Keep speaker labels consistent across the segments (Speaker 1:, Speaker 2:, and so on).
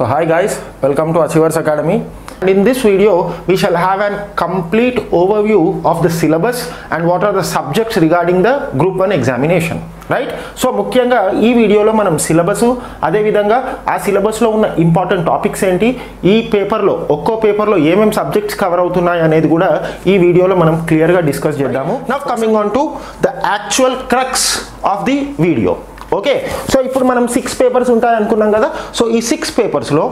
Speaker 1: So hi guys, welcome to Achievers Academy. And in this video, we shall have a complete overview of the syllabus and what are the subjects regarding the Group 1 examination. Right so ముఖ్యంగా ఈ వీడియోలో మనం syllabus అదేవిధంగా ఆ సిలబస్లో ఉన్న important topics ఏంటి ఈ పేపర్లో ఒక్కో పేపర్లో ఏమేమి సబ్జెక్ట్స్ కవర్ అవుతున్నాయి అనేది కూడా ఈ వీడియోలో మనం క్లియర్గా డిస్కస్ చేద్దాము now coming on to the actual crux of the video Okay so ఇప్పుడు మనం సిక్స్ పేపర్స్ ఉంటాయి అనుకున్నాం కదా? సో ఈ సిక్స్ పేపర్స్లో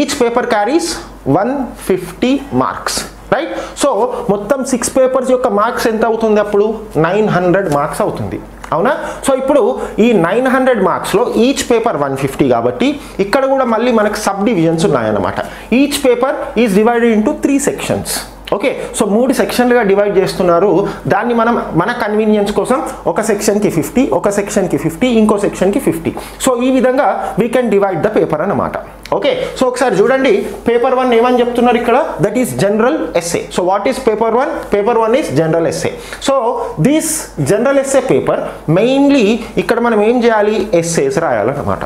Speaker 1: each paper carries one fifty marks right so మొత్తం సిక్స్ పేపర్స్ యొక్క మార్క్స్ ఎంత అవుతుంది అప్పుడు? నైన్ హండ్రెడ్ మార్క్స్ అవుతుంది. అవునా? సో ఇప్పుడు ఈ నైన్ హండ్రెడ్ మార్క్స్లో ఈచ్ పేపర్ వన్ ఫిఫ్టీ కాబట్టి ఇక్కడ కూడా మళ్ళీ మనకు సబ్ డివిజన్స్ ఉన్నాయన్నమాట. Each paper is divided into three sections okay so మూడు సెక్షన్లుగా డివైడ్ చేస్తున్నారు. దాన్ని మనం మన కన్వీనియన్స్ కోసం ఒక సెక్షన్కి ఫిఫ్టీ ఒక సెక్షన్కి ఫిఫ్టీ ఇంకో సెక్షన్కి ఫిఫ్టీ. సో ఈ విధంగా we can divide the paper అన్నమాట. ఓకే సో ఒకసారి చూడండి. పేపర్ వన్ ఏమని చెప్తున్నారు ఇక్కడ? That is general essay so what is paper one paper one is general essay so this general essay paper mainly ఇక్కడ మనం ఏం చేయాలి? Essays రాయాలన్నమాట.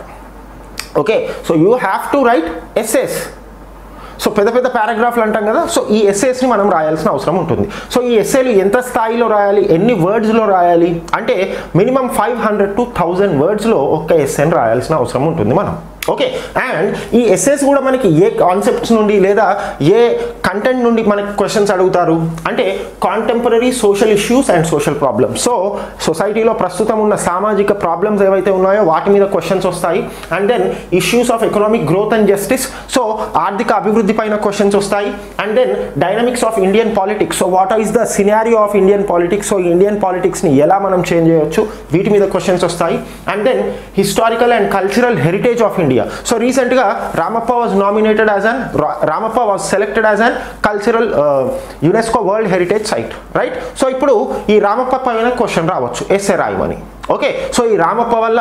Speaker 1: Okay so you have to write essays so పెద్ద పెద్ద పారాగ్రాఫ్లు అంటాం కదా సో ఈ ఎస్ఏస్ని మనం రాయాల్సిన అవసరం ఉంటుంది. సో ఈ ఎస్ఏలు ఎంత స్థాయిలో రాయాలి ఎన్ని వర్డ్స్లో రాయాలి అంటే minimum five hundred to thousand వర్డ్స్లో ఒక్క ఎస్ఏని రాయాల్సిన అవసరం ఉంటుంది మనం. ఓకే అండ్ ఈ ఎస్ఎస్ కూడా మనకి ఏ కాన్సెప్ట్స్ నుండి లేదా ఏ కంటెంట్ నుండి మనకి క్వశ్చన్స్ అడుగుతారు? అంటే contemporary social issues and social problems so సొసైటీలో ప్రస్తుతం ఉన్న సామాజిక ప్రాబ్లమ్స్ ఏవైతే ఉన్నాయో వాటి మీద క్వశ్చన్స్ వస్తాయి. And then issues of economic growth and justice so ఆర్థిక అభివృద్ధి పైన క్వశ్చన్స్ వస్తాయి. And then dynamics of Indian politics so what is the scenario of Indian politics so Indian పాలిటిక్స్ని ఎలా మనం చేంజ్ చేయొచ్చు? వీటి మీద క్వశ్చన్స్ వస్తాయి. And then historical and cultural heritage of India so రీసెంట్గా Ramappa was nominated as an Ramappa was selected as an cultural UNESCO world heritage site right so ఇప్పుడు ఈ రామప్ప పైన క్వశ్చన్ రావచ్చు. ఎస్ఏ రాయమని. ఓకే సో ఈ రామప్ప వల్ల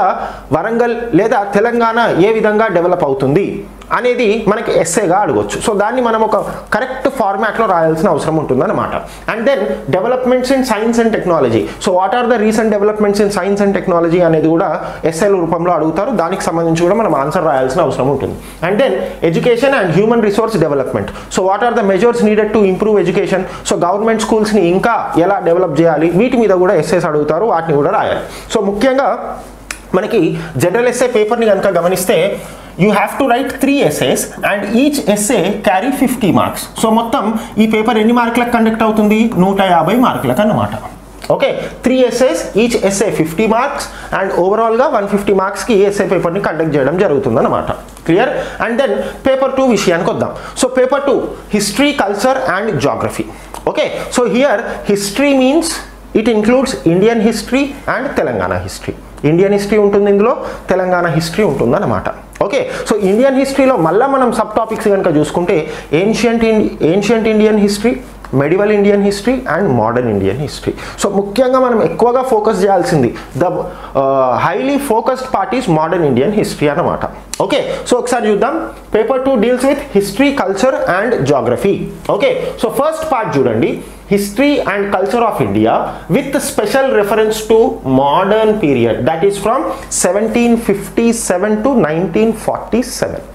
Speaker 1: వరంగల్ లేదా తెలంగాణ ఏ విధంగా డెవలప్ అవుతుంది? అనేది మనకి ఎస్ఏగా అడగొచ్చు. సో దాన్ని మనం ఒక కరెక్ట్ ఫార్మాట్లో రాయాల్సిన అవసరం ఉంటుందన్నమాట. And then developments in science and technology so what are the recent developments in science and technology అనేది కూడా ఎస్ఐల రూపంలో అడుగుతారు. దానికి సంబంధించి కూడా మనం ఆన్సర్ రాయాల్సిన అవసరం ఉంటుంది. And then education and human resource development so what are the measures needed to improve education so government స్కూల్స్ని ఇంకా ఎలా డెవలప్ చేయాలి? వీటి మీద కూడా ఎస్ఏస్ అడుగుతారు. వాటిని కూడా రాయాలి. సో ముఖ్యంగా మనకి జనరల్ ఎస్ఏ పేపర్ని కనుక గమనిస్తే you have to write three essays and each essay carry fifty marks so మొత్తం ఈ పేపర్ ఎన్ని మార్కులకు కండక్ట్ అవుతుంది? నూట యాభై మార్కులకు అన్నమాట. Okay three essays each essay fifty marks and ఓవరాల్గా వన్ ఫిఫ్టీ మార్క్స్కి ఎస్ఏ పేపర్ని కండక్ట్ చేయడం జరుగుతుంది అనమాట clear and then paper two విషయానికి వద్దాం. So paper two history culture and geography okay so here history means it includes Indian history and Telangana history Indian history ఉంటుంది ఇందులో తెలంగాణ హిస్టరీ ఉంటుంది అనమాట ఓకే సో ఇండియన్ హిస్టరీలో మళ్ళీ మనం సబ్ టాపిక్స్ కనుక చూసుకుంటే ancient ancient Indian history medieval Indian history and modern Indian history so ముఖ్యంగా మనం ఎక్కువగా ఫోకస్ చేయాల్సింది the highly focused parties modern Indian history అన్నమాట. ఓకే సో ఒకసారి చూద్దాం. Paper two deals with history culture and geography okay so first part చూడండి. History and culture of India with special reference to modern period that is from seventeen fifty seven to nineteen forty seven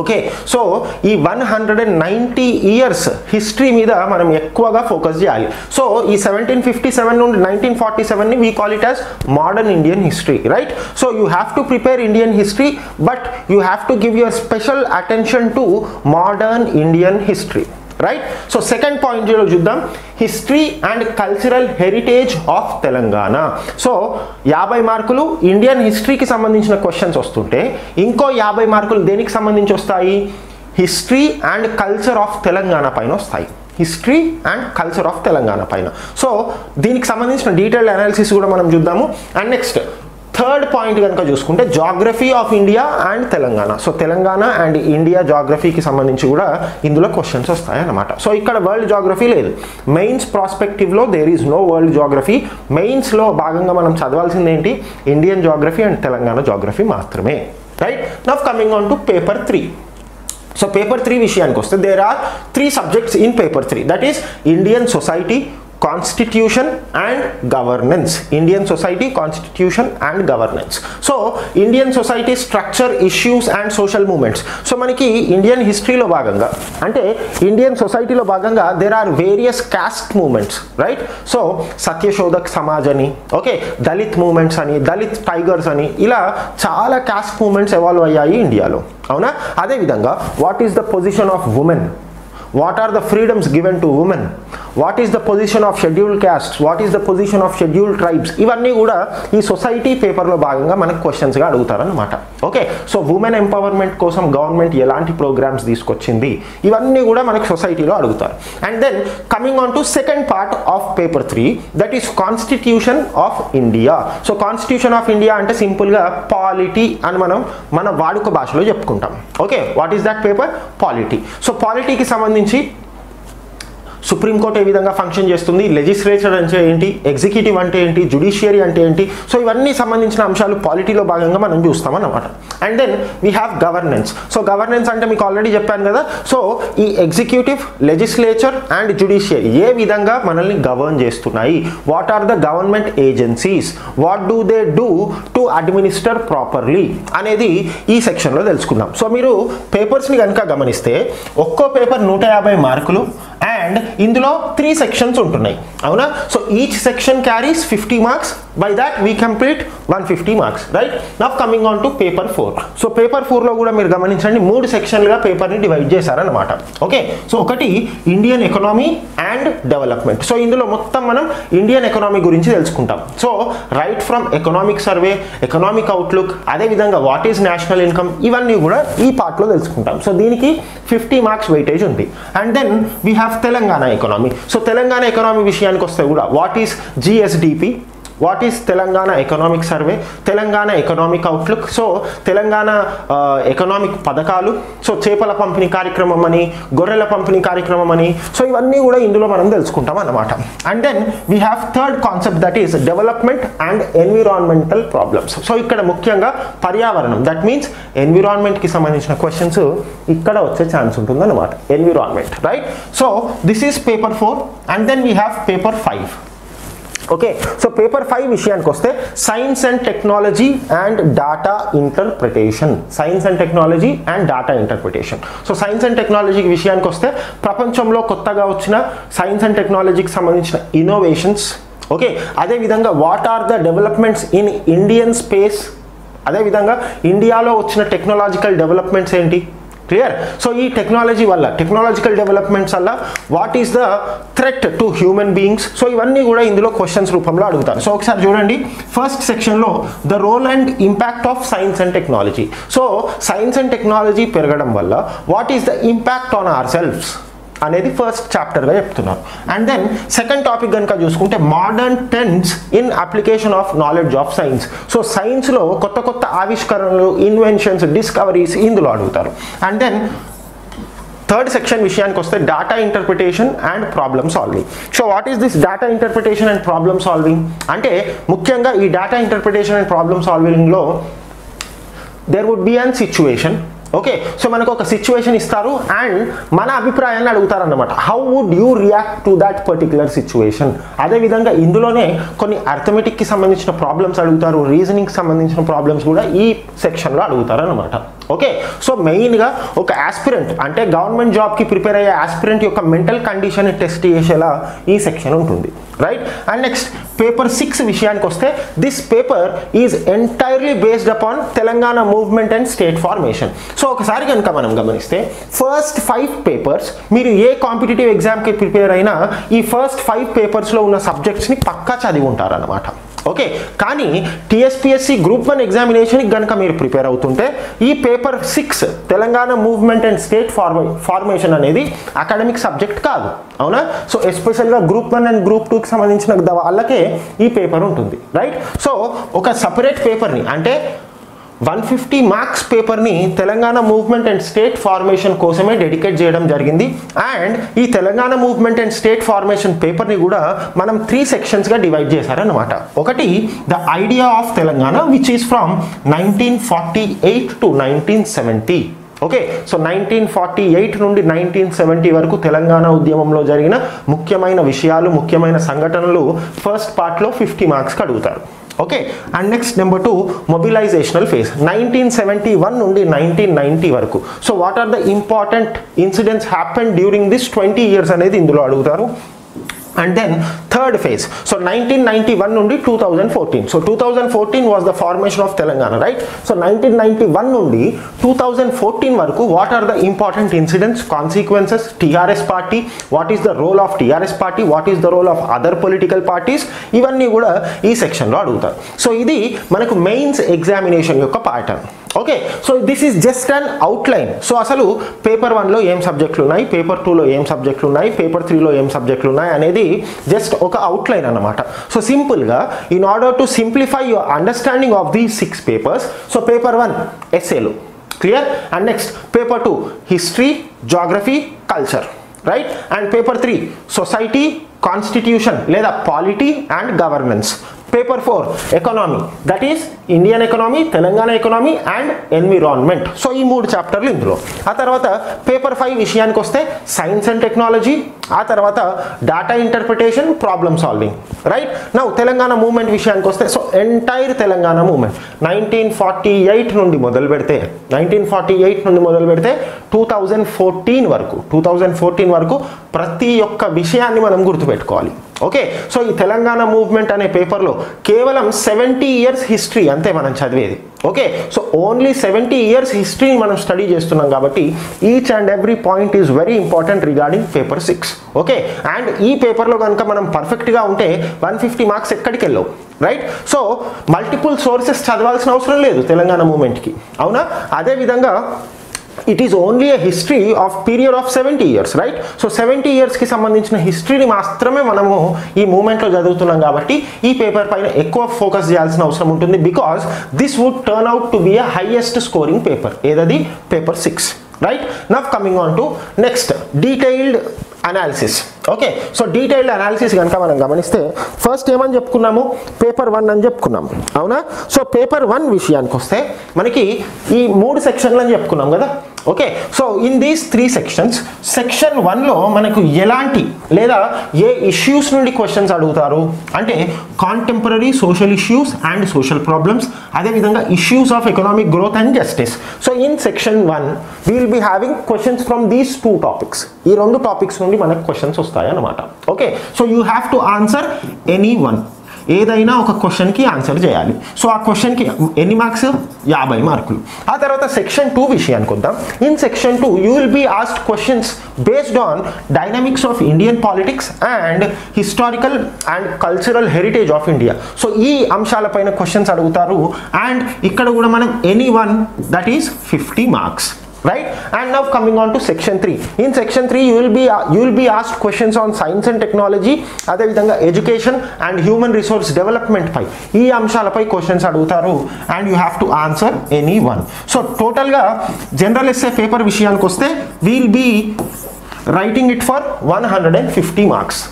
Speaker 1: okay so ఈ one hundred and ninety years history మీద మనం ఎక్కువగా focus చేయాలి. So ఈ seventeen fifty seven నుండి nineteen forty సెవెన్ని we call it as modern Indian history right so you have to prepare Indian history but you have to give your special attention to modern Indian history right so second point చూద్దాం. History and cultural heritage of Telangana so యాభై మార్కులు Indian హిస్టరీకి సంబంధించిన questions వస్తుంటే ఇంకో యాభై మార్కులు దేనికి సంబంధించి వస్తాయి? History and culture of Telangana పైన వస్తాయి. History and culture of Telangana పైన. సో దీనికి సంబంధించిన డీటెయిల్డ్ అనాలిసిస్ కూడా మనం చూద్దాము. అండ్ నెక్స్ట్ థర్డ్ పాయింట్ కనుక చూసుకుంటే geography of India and Telangana so Telangana and India జాగ్రఫీకి సంబంధించి కూడా ఇందులో క్వశ్చన్స్ వస్తాయన్నమాట. సో ఇక్కడ వరల్డ్ జాగ్రఫీ లేదు. Mains ప్రాస్పెక్టివ్లో there is no world geography మెయిన్స్లో భాగంగా మనం చదవాల్సింది ఏంటి? Indian geography and Telangana geography మాత్రమే. Right now coming on to paper three so paper three విషయానికి వస్తే there are three subjects in paper three that is Indian society constitution and governance Indian society constitution and governance so Indian society structure issues and social movements so మనకి Indian హిస్టరీలో భాగంగా అంటే Indian సొసైటీలో భాగంగా there are various caste movements right so Satyashodhak Samaj అని okay Dalit moments అని Dalit tigers అని ఇలా చాలా క్యాస్ట్ మూమెంట్స్ ఎవాల్వ్ అయ్యాయి ఇండియాలో అవునా? అదేవిధంగా what is the position of women what are the freedoms given to women what is the position of scheduled caste what is the position of scheduled tribes ఇవన్నీ కూడా ఈ సొసైటీ పేపర్లో భాగంగా మనకు క్వశ్చన్స్గా అడుగుతారనమాట ఓకే సో ఉమెన్ ఎంపవర్మెంట్ కోసం government ఎలాంటి ప్రోగ్రామ్స్ తీసుకొచ్చింది? ఇవన్నీ కూడా మనకు సొసైటీలో అడుగుతారు. And then coming on to second part of paper three that is constitution of India so constitution of India అంటే సింపుల్గా పాలిటీ అని మనం మన వాడుక భాషలో చెప్పుకుంటాం. Okay what is that paper polity so పాలిటీకి సంబంధించి సుప్రీంకోర్టు ఏ విధంగా ఫంక్షన్ చేస్తుంది లెజిస్లేచర్ అంటే ఏంటి ఎగ్జిక్యూటివ్ అంటే ఏంటి జుడిషియరీ అంటే ఏంటి సో ఇవన్నీ సంబంధించిన అంశాలు పాలిటీలో భాగంగా మనం చూస్తాం అన్నమాట. And then we have governance so governance అంటే మీకు ఆల్రెడీ చెప్పాను కదా. సో ఈ ఎగ్జిక్యూటివ్ లెజిస్లేచర్ అండ్ జుడిషియరీ ఏ విధంగా మనల్ని గవర్న్ చేస్తున్నాయి? What are the government agencies what do they do to administer properly అనేది ఈ సెక్షన్లో తెలుసుకుందాం. సో మీరు పేపర్స్ని కనుక గమనిస్తే ఒక్కో పేపర్ నూట యాభై మార్కులు అండ్ ఇందులో త్రీ సెక్షన్స్ ఉంటున్నాయి. అవునా? So each section carries fifty marks by that we complete one fifty marks right now coming on to paper four so paper ఫోర్లో కూడా మీరు గమనించండి మూడు సెక్షన్లుగా పేపర్ని డివైడ్ చేశారనమాట ఓకే సో ఒకటి Indian economy and development so ఇందులో మొత్తం మనం ఇండియన్ ఎకనామీ గురించి తెలుసుకుంటాం. So right from economic survey economic outlook అదేవిధంగా వాట్ ఈస్ నేషనల్ ఇన్కమ్ ఇవన్నీ కూడా ఈ పార్ట్లో తెలుసుకుంటాం. సో దీనికి ఫిఫ్టీ మార్క్స్ వెయిటేజ్ ఉంది. And then we have Telangana economy so Telangana economy విషయానికి వస్తే కూడా what is GSDP what is Telangana economic survey Telangana economic outlook so Telangana economic పథకాలు సో చేపల పంపిణీ కార్యక్రమం అని గొర్రెల పంపిణీ కార్యక్రమం అని సో ఇవన్నీ కూడా ఇందులో మనం తెలుసుకుంటాం అన్నమాట. And then we have third concept that is development and environmental problems so ఇక్కడ ముఖ్యంగా పర్యావరణం. దట్ మీన్స్ ఎన్విరాన్మెంట్కి సంబంధించిన క్వశ్చన్స్ ఇక్కడ వచ్చే ఛాన్స్ ఉంటుంది అనమాట environment right so this is paper four and then we have paper five okay so paper five విషయానికి వస్తే science and technology and data interpretation science and technology and data interpretation so science and technology విషయానికి వస్తే ప్రపంచంలో కొత్తగా వచ్చిన science and టెక్నాలజీకి సంబంధించిన innovations okay అదేవిధంగా what are the developments in Indian space అదేవిధంగా ఇండియాలో వచ్చిన టెక్నాలజికల్ డెవలప్మెంట్స్ ఏంటి? క్లియర్ సో ఈ టెక్నాలజీ వల్ల టెక్నాలజికల్ డెవలప్మెంట్స్ వల్ల what is the threat to human beings so ఇవన్నీ కూడా ఇందులో క్వశ్చన్స్ రూపంలో అడుగుతారు సో ఒకసారి చూడండి. ఫస్ట్ సెక్షన్లో the role and impact of science and technology so science and technology పెరగడం వల్ల what is the impact on our selves అనేది ఫస్ట్ చాప్టర్గా చెప్తున్నారు. అండ్ దెన్ సెకండ్ టాపిక్ కనుక చూసుకుంటే modern trends in application of knowledge of science so సైన్స్లో కొత్త కొత్త ఆవిష్కరణలు ఇన్వెన్షన్స్ డిస్కవరీస్ ఇందులో అడుగుతారు. అండ్ దెన్ థర్డ్ సెక్షన్ విషయానికి వస్తే data interpretation and problem solving so what is this data interpretation and problem solving అంటే ముఖ్యంగా ఈ డాటా ఇంటర్ప్రిటేషన్ అండ్ ప్రాబ్లమ్ సాల్వింగ్లో there would be an situation okay so మనకు ఒక సిచ్యువేషన్ ఇస్తారు అండ్ మన అభిప్రాయాన్ని అడుగుతారు అనమాట how would you react to that particular situation అదేవిధంగా ఇందులోనే కొన్ని అర్థమెటిక్కి సంబంధించిన ప్రాబ్లమ్స్ అడుగుతారు రీజనింగ్కి సంబంధించిన ప్రాబ్లమ్స్ కూడా ఈ సెక్షన్లో అడుగుతారు అనమాట ఓకే సో మెయిన్గా ఒక ఆస్పిరెంట్ అంటే గవర్నమెంట్ జాబ్కి ప్రిపేర్ అయ్యే ఆస్పిరెంట్ యొక్క మెంటల్ కండిషన్ టెస్ట్ చేసేలా ఈ సెక్షన్ ఉంటుంది. Right and next paper six విషయానికి వస్తే this paper is entirely based upon Telangana movement and state formation so ఒకసారి కనుక మనం గమనిస్తే ఫస్ట్ ఫైవ్ పేపర్స్ మీరు ఏ కాంపిటేటివ్ ఎగ్జామ్కి ప్రిపేర్ అయినా ఈ ఫస్ట్ ఫైవ్ పేపర్స్లో ఉన్న సబ్జెక్ట్స్ని పక్కా చదివి ఉంటారనమాట ఓకే కానీ టీఎస్పిఎస్సి గ్రూప్ వన్ ఎగ్జామినేషన్కి కనుక మీరు ప్రిపేర్ అవుతుంటే ఈ paper six Telangana movement and state ఫార్మే formation అనేది అకాడమిక్ సబ్జెక్ట్ కాదు. అవునా? సో ఎస్పెషల్గా గ్రూప్ వన్ అండ్ గ్రూప్ టూకి సంబంధించిన వాళ్ళకే ఈ పేపర్ ఉంటుంది. రైట్ సో ఒక సపరేట్ పేపర్ని అంటే వన్ ఫిఫ్టీ మార్క్స్ పేపర్ని Telangana movement and state formation కోసమే డెడికేట్ చేయడం జరిగింది. అండ్ ఈ Telangana movement and state formation పేపర్ని కూడా మనం త్రీ సెక్షన్స్గా డివైడ్ చేశారనమాట ఒకటి the idea of Telangana which is from nineteen forty eight to nineteen seventy okay so nineteen forty eight నుండి నైన్టీన్ సెవెంటీ వరకు తెలంగాణ ఉద్యమంలో జరిగిన ముఖ్యమైన విషయాలు ముఖ్యమైన సంఘటనలు ఫస్ట్ పార్ట్లో ఫిఫ్టీ మార్క్స్కి అడుగుతారు. Okay and next number two mobilisational phase nineteen seventy one నుండి నైన్టీన్ నైన్టీ వరకు. So what are the important incidents happen during this twenty years అనేది ఇందులో అడుగుతారు. And then third phase so nineteen ninety one నుండి two thousand fourteen so two thousand fourteen was the formation of Telangana right so nineteen ninety one నుండి two thousand fourteen వరకు what are the important incidents consequences TRS party what is the role of TRS party what is the role of other political parties ఇవన్నీ కూడా ఈ సెక్షన్లో అడుగుతారు. So ఇది మనకు mains examination యొక్క pattern okay so this is just an outline so అసలు paper వన్లో ఏం సబ్జెక్టులు ఉన్నాయి? పేపర్ టూలో ఏం సబ్జెక్టులు ఉన్నాయి? పేపర్ త్రీలో ఏం సబ్జెక్టులు ఉన్నాయి? అనేది జస్ట్ ఒక అవుట్లైన్ అనమాట సో సింపుల్గా in order to simplify your understanding of these six papers so paper one ఎస్ఏలు clear and next paper two history geography culture right and paper three society constitution లేదా polity and governance paper four economy that is Indian economy Telangana economy and environment so ఈ మూడు చాప్టర్లు ఇందులో. ఆ తర్వాత paper five విషయానికి వస్తే science and technology ఆ తర్వాత data interpretation problem solving right now Telangana movement విషయానికి వస్తే so entire Telangana movement nineteen forty eight నుండి మొదలు పెడితే నైన్టీన్ ఫార్టీ ఎయిట్ నుండి మొదలు పెడితే టూ థౌజండ్ ఫోర్టీన్ వరకు టూ థౌజండ్ ఫోర్టీన్ వరకు ప్రతి ఒక్క విషయాన్ని మనం గుర్తుపెట్టుకోవాలి. ఓకే సో ఈ తెలంగాణ మూవ్మెంట్ అనే పేపర్లో కేవలం సెవెంటీ ఇయర్స్ హిస్టరీ అంతే మనం చదివేది. Okay so only seventy years హిస్టరీని మనం స్టడీ చేస్తున్నాం కాబట్టి each and every point is very important regarding paper six. Okay and ఈ పేపర్లో కనుక మనం పర్ఫెక్ట్గా ఉంటే వన్ ఫిఫ్టీ మార్క్స్ ఎక్కడికి వెళ్ళవు రైట్? సో మల్టిపుల్ సోర్సెస్ చదవాల్సిన అవసరం లేదు తెలంగాణ మూమెంట్కి అవునా? అదేవిధంగా it is only a history of period of seventy years right so seventy ఇయర్స్కి సంబంధించిన హిస్టరీని మాత్రమే మనము ఈ మూమెంట్లో చదువుతున్నాం కాబట్టి ఈ పేపర్ పైన ఎక్కువ ఫోకస్ చేయాల్సిన అవసరం ఉంటుంది because this would turn out to be a highest scoring paper ఏదది? Paper six right now coming on to next detailed analysis okay so detailed analysis కనుక మనం గమనిస్తే ఫస్ట్ ఏమని చెప్పుకున్నాము? పేపర్ వన్ అని చెప్పుకున్నాము. అవునా? సో పేపర్ వన్ విషయానికి వస్తే మనకి ఈ మూడు సెక్షన్లు అని చెప్పుకున్నాం కదా? Okay so in these three sections section వన్లో మనకు ఎలాంటి లేదా ఏ ఇష్యూస్ నుండి క్వశ్చన్స్ అడుగుతారు? అంటే contemporary social issues and social problems అదేవిధంగా issues of economic growth and justice so in section one will be having questions from these two topics ఈ రెండు టాపిక్స్ నుండి మనకు క్వశ్చన్స్ వస్తాయి అన్నమాట okay so you have to answer any one ఏదైనా ఒక క్వశ్చన్కి ఆన్సర్ చేయాలి. సో ఆ క్వశ్చన్కి ఎన్ని మార్క్స్ యాభై మార్కులు. ఆ తర్వాత సెక్షన్ టూ విషయానికి వద్దాం. In section two you will be asked questions based on dynamics of Indian politics and historical and cultural heritage of India so ఈ అంశాలపైన క్వశ్చన్స్ అడుగుతారు. అండ్ ఇక్కడ కూడా మనం any one that is fifty marks right? And now coming on to section 3 in section 3 you will be uh, you will be asked questions on science and technology అదే విధంగా education and human resource development పై. ఈ అంశాలపై questions అడుగుతారు and you have to answer any one so టోటల్గా general SA paper విషయానికి వస్తే we'll be writing it for one hundred and fifty marks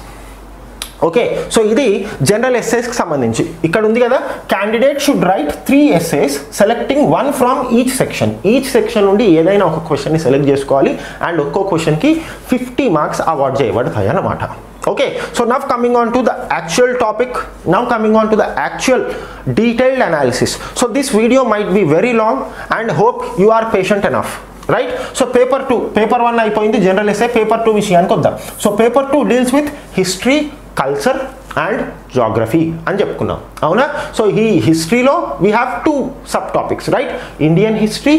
Speaker 1: okay so ఇది general ఎస్ఏస్కి సంబంధించి. ఇక్కడ ఉంది కదా candidate should write three essays selecting one from each section each section నుండి ఏదైనా ఒక క్వశ్చన్ని సెలెక్ట్ చేసుకోవాలి అండ్ ఒక్కో క్వశ్చన్కి ఫిఫ్టీ మార్క్స్ అవార్డ్ చేయబడతాయి అన్నమాట. Okay so now coming on to the actual topic now coming on to the actual detailed analysis so this video might be very long and hope you are patient enough right so paper two paper one అయిపోయింది general SA paper two విషయానికి వద్దాం. So paper two deals with history culture and geography అని చెప్పుకున్నాం. అవునా? So ఈ హిస్టరీలో we have two sub topics right Indian history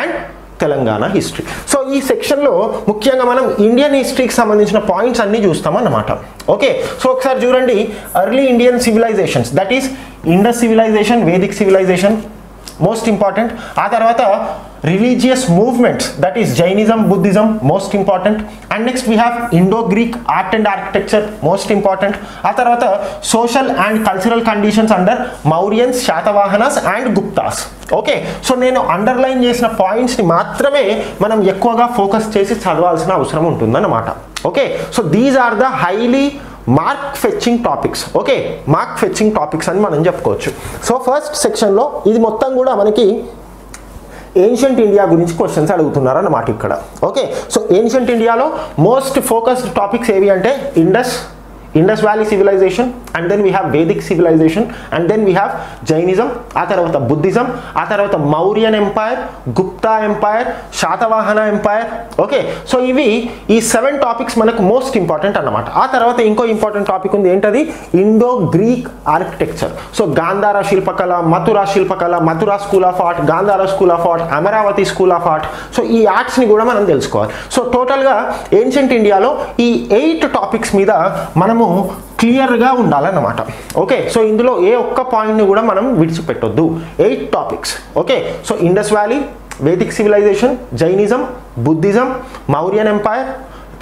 Speaker 1: and Telangana history so ఈ సెక్షన్లో ముఖ్యంగా మనం ఇండియన్ హిస్టరీకి సంబంధించిన పాయింట్స్ అన్నీ చూస్తామన్నమాట. ఓకే సో ఒకసారి చూడండి. Early Indian civilisations that is Indus civilisation Vedic civilisation most important ఆ తర్వాత religious movements that is Jainism Buddhism most important and next we have Indo Greek art and architecture most important ఆ తర్వాత social and cultural conditions under Mauryans Satavahanas and Guptas okay so నేను underline చేసిన పాయింట్స్ని మాత్రమే మనం ఎక్కువగా focus చేసి చదవాల్సిన అవసరం ఉంటుందన్నమాట. Okay so these are the highly mark fetching topics okay mark fetching topics అని మనం చెప్పుకోవచ్చు. సో ఫస్ట్ సెక్షన్లో ఇది మొత్తం కూడా మనకి ఏన్షియంట్ ఇండియా గురించి క్వశ్చన్స్ అడుగుతున్నారు అన్నమాట ఇక్కడ. ఓకే సో ఏన్షియంట్ ఇండియాలో మోస్ట్ ఫోకస్డ్ టాపిక్స్ ఏవి అంటే Indus Indus valley civilisation and then we have Vedic civilisation and then we have Jainism ఆ తర్వాత బుద్ధిజం ఆ తర్వాత Mauryan empire Gupta empire Satavahana empire okay so ఇవి ఈ సెవెన్ టాపిక్స్ మనకు మోస్ట్ ఇంపార్టెంట్ అన్నమాట. ఆ తర్వాత ఇంకో ఇంపార్టెంట్ టాపిక్ ఉంది ఏంటది? Indo Greek architecture so Gandhara శిల్పకళ మథురా శిల్పకళ Mathura school of art Gandhara school of art Amaravati school of art so ఈ ఆర్ట్స్ని కూడా మనం తెలుసుకోవాలి. సో టోటల్గా ఏన్షియంట్ ఇండియాలో ఈ ఎయిట్ టాపిక్స్ మీద మనము క్లియర్గా ఉండాలన్నమాట. ఓకే? సో ఇందులో ఏ ఒక్క పాయింట్ని కూడా మనం విడిచిపెట్టొద్దు. Eight topics. Okay? So Indus valley Vedic civilisation Jainism Buddhism Mauryan empire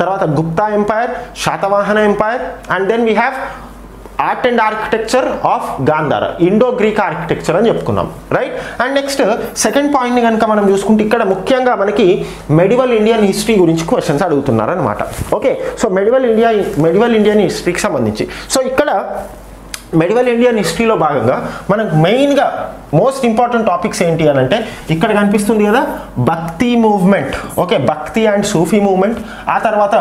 Speaker 1: తర్వాత Gupta empire Satavahana empire and then we have art and architecture of Gandhara Indo Greek architecture అని చెప్పుకున్నాం రైట్ అండ్ నెక్స్ట్ సెకండ్ పాయింట్ని కనుక మనం చూసుకుంటే ఇక్కడ ముఖ్యంగా మనకి మెడివల్ ఇండియన్ హిస్టరీ గురించి క్వశ్చన్స్ అడుగుతున్నారు అనమాట okay so medieval India medieval Indian హిస్టరీకి సంబంధించి. సో ఇక్కడ మెడివల్ ఇండియన్ హిస్టరీలో భాగంగా మనకు మెయిన్గా మోస్ట్ ఇంపార్టెంట్ టాపిక్స్ ఏంటి అని అంటే ఇక్కడ కనిపిస్తుంది కదా Bhakti movement. Okay Bhakti and Sufi movement. ఆ తర్వాత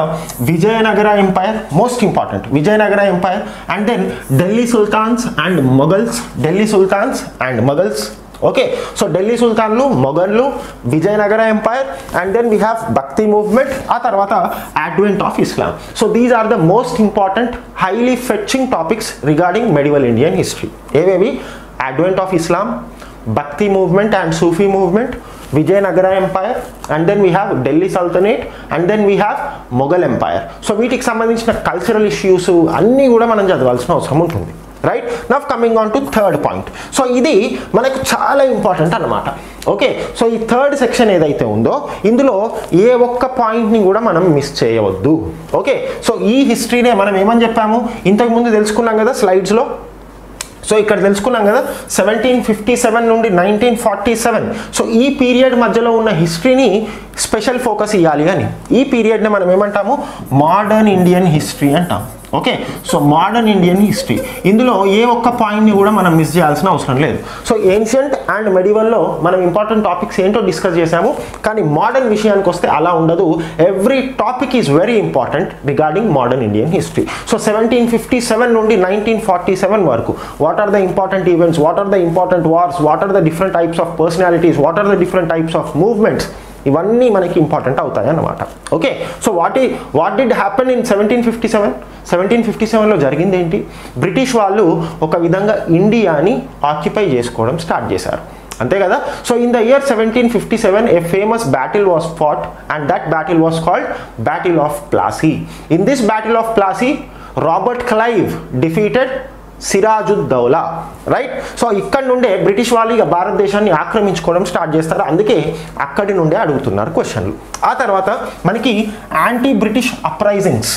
Speaker 1: Vijayanagara empire most important Vijayanagara empire. And then Delhi sultans and Mughals Delhi sultans and Mughals. Okay so Delhi సుల్తాన్లు మొఘన్లు Vijayanagara empire and then we have Bhakti movement ఆ తర్వాత advent of Islam so these are the most important highly fetching topics regarding medieval Indian history ఏవేవి? Advent of Islam Bhakti movement and Sufi movement Vijayanagara empire and then we have Delhi sultanate and then we have Mughal empire so వీటికి సంబంధించిన cultural issues అన్నీ కూడా మనం చదవాల్సిన అవసరం ఉంటుంది. Right now coming on to third point so ఇది మనకు చాలా ఇంపార్టెంట్ అనమాట ఓకే సో ఈ థర్డ్ సెక్షన్ ఏదైతే ఉందో ఇందులో ఏ ఒక్క పాయింట్ని కూడా మనం మిస్ చేయవద్దు. ఓకే సో ఈ హిస్టరీనే మనం ఏమని చెప్పాము? ఇంతకుముందు తెలుసుకున్నాం కదా స్లైడ్స్లో సో ఇక్కడ తెలుసుకున్నాం కదా సెవెంటీన్ ఫిఫ్టీ సెవెన్ నుండి నైన్టీన్ ఫార్టీ సెవెన్ సో ఈ పీరియడ్ మధ్యలో ఉన్న హిస్టరీని స్పెషల్ ఫోకస్ ఇవ్వాలి అని. ఈ పీరియడ్ని మనం ఏమంటాము? మోడర్న్ ఇండియన్ హిస్టరీ అంటాము okay? So modern Indian history ఇందులో ఏ ఒక్క పాయింట్ని కూడా మనం మిస్ చేయాల్సిన అవసరం లేదు. సో ఏన్షియంట్ అండ్ మెడివల్లో మనం ఇంపార్టెంట్ టాపిక్స్ ఏంటో డిస్కస్ చేసాము కానీ మోడర్న్ విషయానికి వస్తే అలా ఉండదు. Every topic is very important regarding modern Indian history so seventeen fifty seven నుండి నైన్టీన్ ఫార్టీ సెవెన్ వరకు what are the important events what are the important wars what are the different types of personalities what are the different types of movements ఇవన్నీ మనకి important అవుతాయి అన్నమాట okay so what ఈ what did happen in seventeen fifty seven seventeen fifty సెవెన్లో జరిగింది ఏంటి British వాళ్ళు ఒక విధంగా ఇండియాని ఆక్యుపై చేసుకోవడం స్టార్ట్ చేశారు. అంతే కదా? So in the year seventeen fifty seven a famous battle was fought and that battle was called battle of Plassey in this battle of Plassey Robert Clive defeated Sirajuddaulah right so ఇక్కడ నుండే British వాళ్ళు ఇక భారతదేశాన్ని ఆక్రమించుకోవడం start చేస్తారు. అందుకే అక్కడి నుండే అడుగుతున్నారు క్వశ్చన్లు. ఆ తర్వాత మనకి anti British uprisings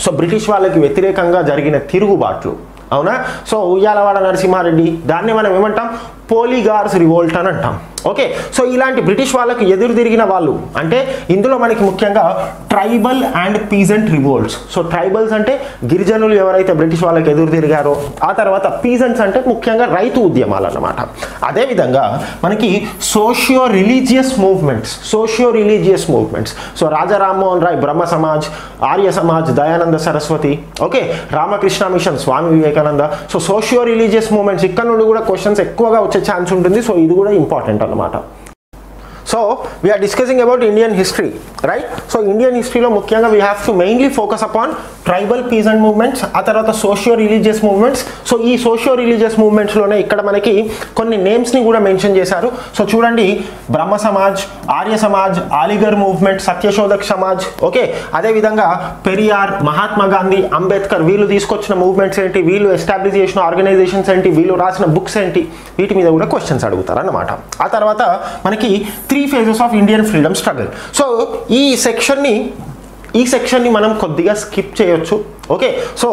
Speaker 1: so British వాళ్ళకి వ్యతిరేకంగా జరిగిన తిరుగుబాట్లు. అవునా? సో ఉయ్యాలవాడ నరసింహారెడ్డి దాన్ని మనం ఏమంటాం? పోలీగార్స్ రివోల్ట్ అని అంటాం. ఓకే సో ఇలాంటి బ్రిటిష్ వాళ్ళకి ఎదురు తిరిగిన వాళ్ళు అంటే ఇందులో మనకి ముఖ్యంగా tribal and peasant revolts so tribals అంటే గిరిజనులు ఎవరైతే బ్రిటిష్ వాళ్ళకి ఎదురు తిరిగారో ఆ తర్వాత పీజెంట్స్ అంటే ముఖ్యంగా రైతు ఉద్యమాలు అన్నమాట. అదేవిధంగా మనకి socio religious movements socio religious movements so Raja Rammohan Roy Brahmo Samaj Arya Samaj Dayananda Saraswati okay Ramakrishna Mission Swami Vivekananda. So socio religious movements ఇక్కడ నుండి కూడా క్వశ్చన్స్ ఎక్కువగా వచ్చే ఛాన్స్ ఉంటుంది. సో ఇది కూడా ఇంపార్టెంట్ అన్నమాట. Mà 的 so we are discussing about Indian history right so Indian హిస్టరీలో ముఖ్యంగా we have to mainly focus upon tribal peasant movements ఆ తర్వాత సోషియో రిలీజియస్ మూవ్మెంట్స్ సో ఈ సోషియో రిలీజియస్ మూవ్మెంట్స్లోనే ఇక్కడ మనకి కొన్ని నేమ్స్ని కూడా మెన్షన్ చేశారు. సో చూడండి బ్రహ్మ సమాజ్ ఆర్య సమాజ్ ఆలిగర్ మూవ్మెంట్ సత్యశోధక్ సమాజ్ ఓకే అదేవిధంగా పెరియార్ మహాత్మా గాంధీ అంబేద్కర్ వీళ్ళు తీసుకొచ్చిన మూవ్మెంట్స్ ఏంటి? వీళ్ళు ఎస్టాబ్లిష్ చేసిన ఆర్గనైజేషన్స్ ఏంటి? వీళ్ళు రాసిన బుక్స్ ఏంటి? వీటి మీద కూడా క్వశ్చన్స్ అడుగుతారు అన్నమాట ఆ తర్వాత మనకి three phases of Indian freedom struggle so ఈ సెక్షన్ని ఈ సెక్షన్ని మనం కొద్దిగా స్కిప్ చేయొచ్చు. ఓకే సో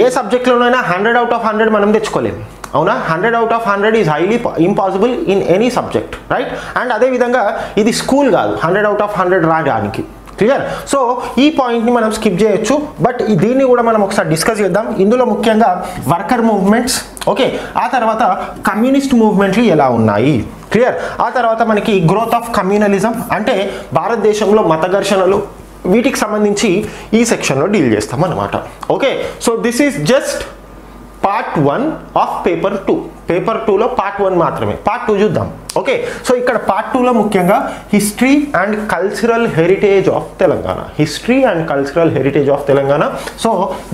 Speaker 1: ఏ సబ్జెక్ట్లోనైనా హండ్రెడ్ అవుట్ ఆఫ్ హండ్రెడ్ మనం తెచ్చుకోలేము. అవునా? Hundred out of hundred is highly impossible in any subject right and అదేవిధంగా ఇది స్కూల్ కాదు. హండ్రెడ్ అవుట్ ఆఫ్ హండ్రెడ్ రాయడానికి క్లియర్ సో ఈ పాయింట్ని మనం స్కిప్ చేయొచ్చు బట్ దీన్ని కూడా మనం ఒకసారి డిస్కస్ చేద్దాం. ఇందులో ముఖ్యంగా వర్కర్ మూవ్మెంట్స్ ఓకే ఆ తర్వాత కమ్యూనిస్ట్ మూవ్మెంట్లు ఎలా ఉన్నాయి? క్లియర్ ఆ తర్వాత మనకి గ్రోత్ ఆఫ్ కమ్యూనలిజం అంటే భారతదేశంలో మత ఘర్షణలు వీటికి సంబంధించి ఈ సెక్షన్లో డీల్ చేస్తాం అనమాట okay so this is just part one of paper two paper టూలో పార్ట్ వన్ మాత్రమే. పార్ట్ టూ చూద్దాం. ఓకే సో ఇక్కడ పార్ట్ టూలో ముఖ్యంగా history and cultural heritage of Telangana. History and cultural heritage of Telangana. So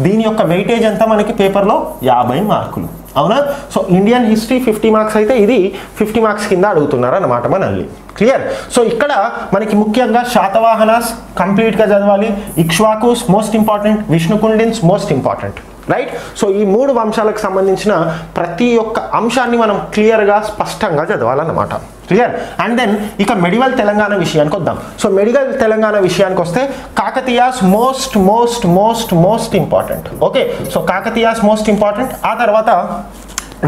Speaker 1: దీని యొక్క weightage అంతా మనకి పేపర్లో? యాభై మార్కులు. అవునా? So Indian history fifty marks అయితే ఇది ఫిఫ్టీ మార్క్స్ కింద అడుగుతున్నారు అన్నమాట మనల్ని. క్లియర్ సో ఇక్కడ మనకి ముఖ్యంగా శాతవాహనాస్ కంప్లీట్గా చదవాలి. Ikshvakus most important Vishnukundins most important right so ఈ మూడు వంశాలకు సంబంధించిన ప్రతి ఒక్క అంశాన్ని మనం క్లియర్గా స్పష్టంగా చదవాలన్నమాట. క్లియర్ అండ్ దెన్ ఇక మెడివల్ తెలంగాణ విషయానికి వద్దాం. సో మెడికల్ తెలంగాణ విషయానికి వస్తే Kakatiyas most most most most important okay so Kakatiyas most important ఆ తర్వాత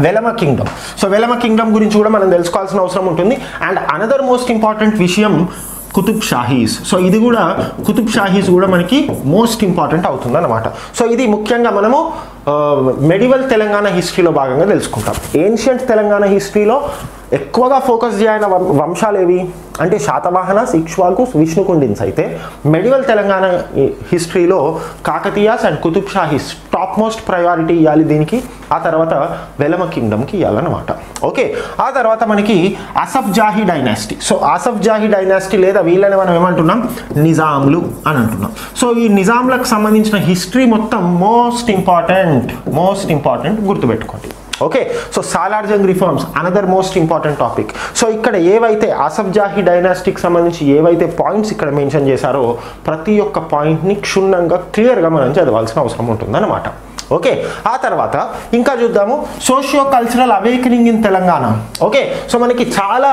Speaker 1: Velama kingdom. So Velama kingdom గురించి కూడా మనం తెలుసుకోవాల్సిన అవసరం ఉంటుంది. అండ్ అనదర్ మోస్ట్ ఇంపార్టెంట్ విషయం కుతుబ్ షాహీస్. సో ఇది కూడా కుతుబ్ షాహీస్ కూడా మనకి మోస్ట్ ఇంపార్టెంట్ అవుతుంది అనమాట సో ఇది ముఖ్యంగా మనము మెడివల్ తెలంగాణ హిస్టరీలో భాగంగా తెలుసుకుంటాం. ఏన్షియంట్ తెలంగాణ హిస్టరీలో ఎక్కువగా ఫోకస్ చేయన వం- వంశాలు ఏవి అంటే శాతవాహన ఇక్ష్వాకుస్ విష్ణుకుండిన్స్ అయితే మెడివల్ తెలంగాణ హిస్టరీలో Kakatiyas and Qutb Shahis top most priority ఇవ్వాలి దీనికి. ఆ తర్వాత వెలమ కింగ్డమ్కి ఇవ్వాలన్నమాట ఓకే? ఆ తర్వాత మనకి Asaf Jahi dynasty. So Asaf Jahi dynasty లేదా వీళ్ళని మనం ఏమంటున్నాం? నిజాంలు అని అంటున్నాం. సో ఈ నిజాంలకు సంబంధించిన హిస్టరీ మొత్తం మోస్ట్ ఇంపార్టెంట్ మోస్ట్ ఇంపార్టెంట్ గుర్తుపెట్టుకోండి. Okay so Salar Jung reforms another most important topic so ఇక్కడ ఏవైతే అసఫ్ జాహీ డైనాస్టిక్ సంబంధించి ఏవైతే పాయింట్స్ ఇక్కడ మెన్షన్ చేశారో ప్రతి ఒక్క పాయింట్ని క్షుణ్ణంగా క్లియర్గా మనం చదవాల్సిన అవసరం ఉంటుందన్నమాట. ఓకే ఆ తర్వాత ఇంకా చూద్దాము socio cultural awakening in Telangana. Okay so మనకి చాలా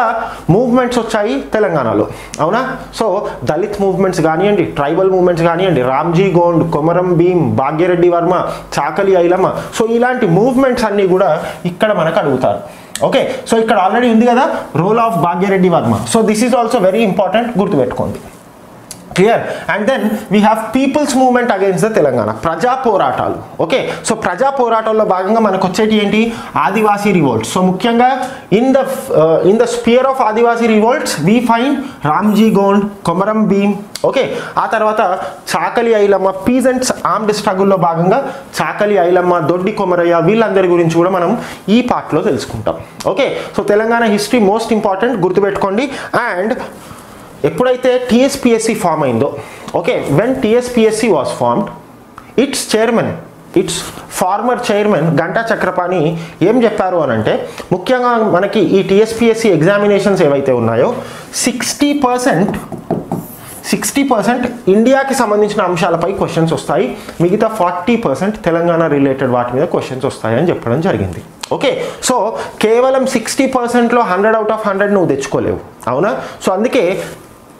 Speaker 1: మూవ్మెంట్స్ వచ్చాయి తెలంగాణలో. అవునా? సో దళిత్ మూవ్మెంట్స్ కానివ్వండి ట్రైబల్ మూవ్మెంట్స్ కానివ్వండి రామ్జీ గోండ్ కొమరం భీమ్ భాగ్యరెడ్డి వర్మ చాకలి ఐలమ్మ. సో ఇలాంటి మూవ్మెంట్స్ అన్నీ కూడా ఇక్కడ మనకు అడుగుతారు. ఓకే? సో ఇక్కడ ఆల్రెడీ ఉంది కదా role of Bhagya Reddy Varma. So this is also very important గుర్తుపెట్టుకోండి. Clear and then we have people's movement against the Telangana ప్రజా పోరాటాలు. ఓకే సో ప్రజా పోరాటాల్లో భాగంగా మనకు వచ్చేటి ఏంటి? ఆదివాసీ రివోల్ట్స్ సో ముఖ్యంగా in the in the sphere of Adivasi revolts we find Ramji Gond Komaram Bheem okay ఆ తర్వాత చాకలి ఐలమ్మ పీజెంట్స్ ఆర్మ్డ్ స్ట్రగుల్లో భాగంగా చాకలి ఐలమ్మ దొడ్డి కొమరయ్య వీళ్ళందరి గురించి కూడా మనం ఈ పార్ట్లో తెలుసుకుంటాం. Okay so Telangana history most important గుర్తుపెట్టుకోండి. అండ్ ఎప్పుడైతే టీఎస్పిఎస్సి ఫామ్ అయిందో okay when TSPSC was formed its chairman its former chairman Ghanta Chakrapani ఏం చెప్పారు అని అంటే ముఖ్యంగా మనకి ఈ టీఎస్పిఎస్సి ఎగ్జామినేషన్స్ ఏవైతే ఉన్నాయో సిక్స్టీ పర్సెంట్ సిక్స్టీ పర్సెంట్ ఇండియాకి సంబంధించిన అంశాలపై క్వశ్చన్స్ వస్తాయి. మిగతా ఫార్టీ పర్సెంట్ తెలంగాణ రిలేటెడ్ వాటి మీద క్వశ్చన్స్ వస్తాయని చెప్పడం జరిగింది. ఓకే సో కేవలం సిక్స్టీ పర్సెంట్లో హండ్రెడ్ అవుట్ ఆఫ్ హండ్రెడ్ నువ్వు తెచ్చుకోలేవు. అవునా? సో అందుకే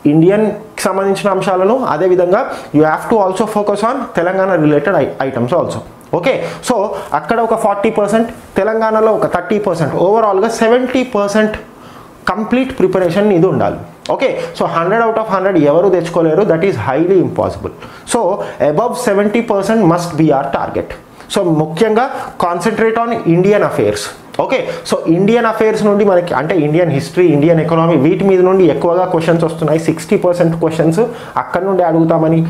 Speaker 1: ఇండియన్కి సంబంధించిన అంశాలను అదేవిధంగా you have to also focus on Telangana related items also okay so అక్కడ ఒక ఫార్టీ పర్సెంట్ తెలంగాణలో ఒక థర్టీ పర్సెంట్ ఓవరాల్గా సెవెంటీ పర్సెంట్ కంప్లీట్ ప్రిపరేషన్ ఇది ఉండాలి. Okay so hundred out of hundred ఎవరు తెచ్చుకోలేరు? That is highly impossible so above seventy percent must be our target so ముఖ్యంగా concentrate on Indian affairs okay so Indian affairs నుండి మనకి అంటే Indian history Indian economy వీటి మీద నుండి ఎక్కువగా questions వస్తున్నాయి. సిక్స్టీ పర్సెంట్ క్వశ్చన్స్ అక్కడ నుండి అడుగుతామని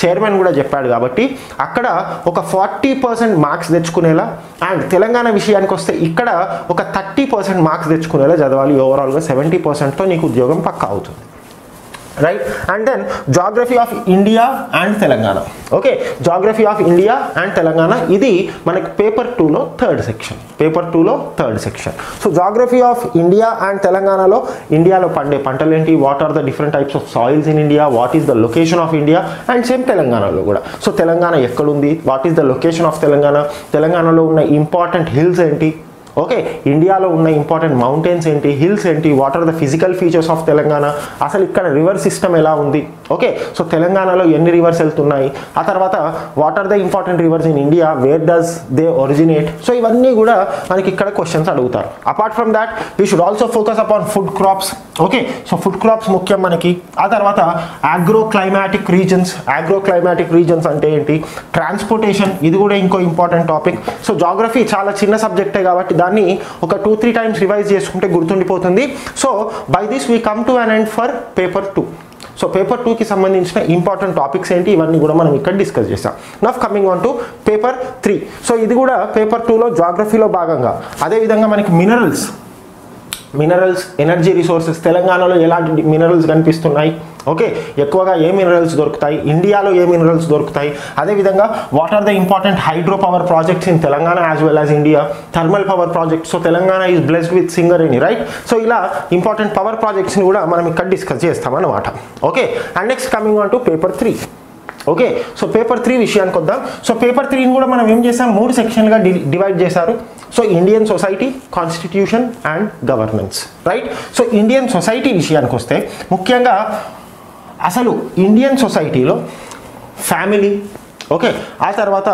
Speaker 1: చైర్మన్ కూడా చెప్పాడు కాబట్టి అక్కడ ఒక ఫార్టీ పర్సెంట్ మార్క్స్ తెచ్చుకునేలా అండ్ తెలంగాణ విషయానికి వస్తే ఇక్కడ ఒక థర్టీ పర్సెంట్ మార్క్స్ తెచ్చుకునేలా చదవాలి. ఓవరాల్గా సెవెంటీ పర్సెంట్తో నీకు ఉద్యోగం పక్కా అవుతుంది. Right and then geography of India and Telangana okay geography of India and Telangana ఇది మనకి పేపర్ టూలో థర్డ్ సెక్షన్ పేపర్ టూలో third section so geography of India and తెలంగాణలో ఇండియాలో పండే పంటలు ఏంటి what are the different types of soils in India what is the location of India and same తెలంగాణలో కూడా. సో తెలంగాణ ఎక్కడుంది? What is the location of Telangana తెలంగాణలో ఉన్న ఇంపార్టెంట్ హిల్స్ ఏంటి? ఓకే ఇండియాలో ఉన్న ఇంపార్టెంట్ మౌంటైన్స్ ఏంటి హిల్స్ ఏంటి what are the physical features of Telangana అసలు ఇక్కడ రివర్ సిస్టమ్ ఎలా ఉంది? ఓకే సో తెలంగాణలో ఎన్ని రివర్స్ వెళ్తున్నాయి? ఆ తర్వాత what are the important rivers in India where does they originate so ఇవన్నీ కూడా మనకి ఇక్కడ క్వశ్చన్స్ అడుగుతారు. Apart from that we should also focus upon food crops okay so food crops ముఖ్యం మనకి. ఆ తర్వాత agro climatic regions agro climatic regions అంటే ఏంటి? ట్రాన్స్పోర్టేషన్ ఇది కూడా ఇంకో ఇంపార్టెంట్ టాపిక్ సో జాగ్రఫీ చాలా చిన్న సబ్జెక్టే కాబట్టి దాన్ని ఒక టూ త్రీ టైమ్స్ రివైజ్ చేసుకుంటే గుర్తుండిపోతుంది. So by this we come to an end for paper two so paper టూకి సంబంధించిన ఇంపార్టెంట్ టాపిక్స్ ఏంటి? ఇవన్నీ కూడా మనం ఇక్కడ డిస్కస్ చేస్తాం now coming on to paper three so ఇది కూడా పేపర్ టూలో జాగ్రఫీలో భాగంగా. అదేవిధంగా మనకి మినరల్స్ మినరల్స్ ఎనర్జీ రిసోర్సెస్ తెలంగాణలో ఎలాంటి మినరల్స్ కనిపిస్తున్నాయి? ఓకే ఎక్కువగా ఏ మినరల్స్ దొరుకుతాయి? ఇండియాలో ఏ మినరల్స్ దొరుకుతాయి? అదేవిధంగా what are the important hydro power projects in Telangana as well as India thermal power project so Telangana is blessed with Singareni right so ఇలా important power ప్రాజెక్ట్స్ని కూడా మనం ఇక్కడ డిస్కస్ చేస్తాం అన్నమాట. Okay and next coming on to paper three okay so paper three విషయానికి వద్దాం. So paper త్రీని కూడా మనం ఏం చేసాం మూడు సెక్షన్లుగా డి డివైడ్ చేశారు. So Indian society constitution and governance right so Indian society విషయానికి వస్తే ముఖ్యంగా అసలు ఇండియన్ సొసైటీలో ఫ్యామిలీ ఓకే ఆ తర్వాత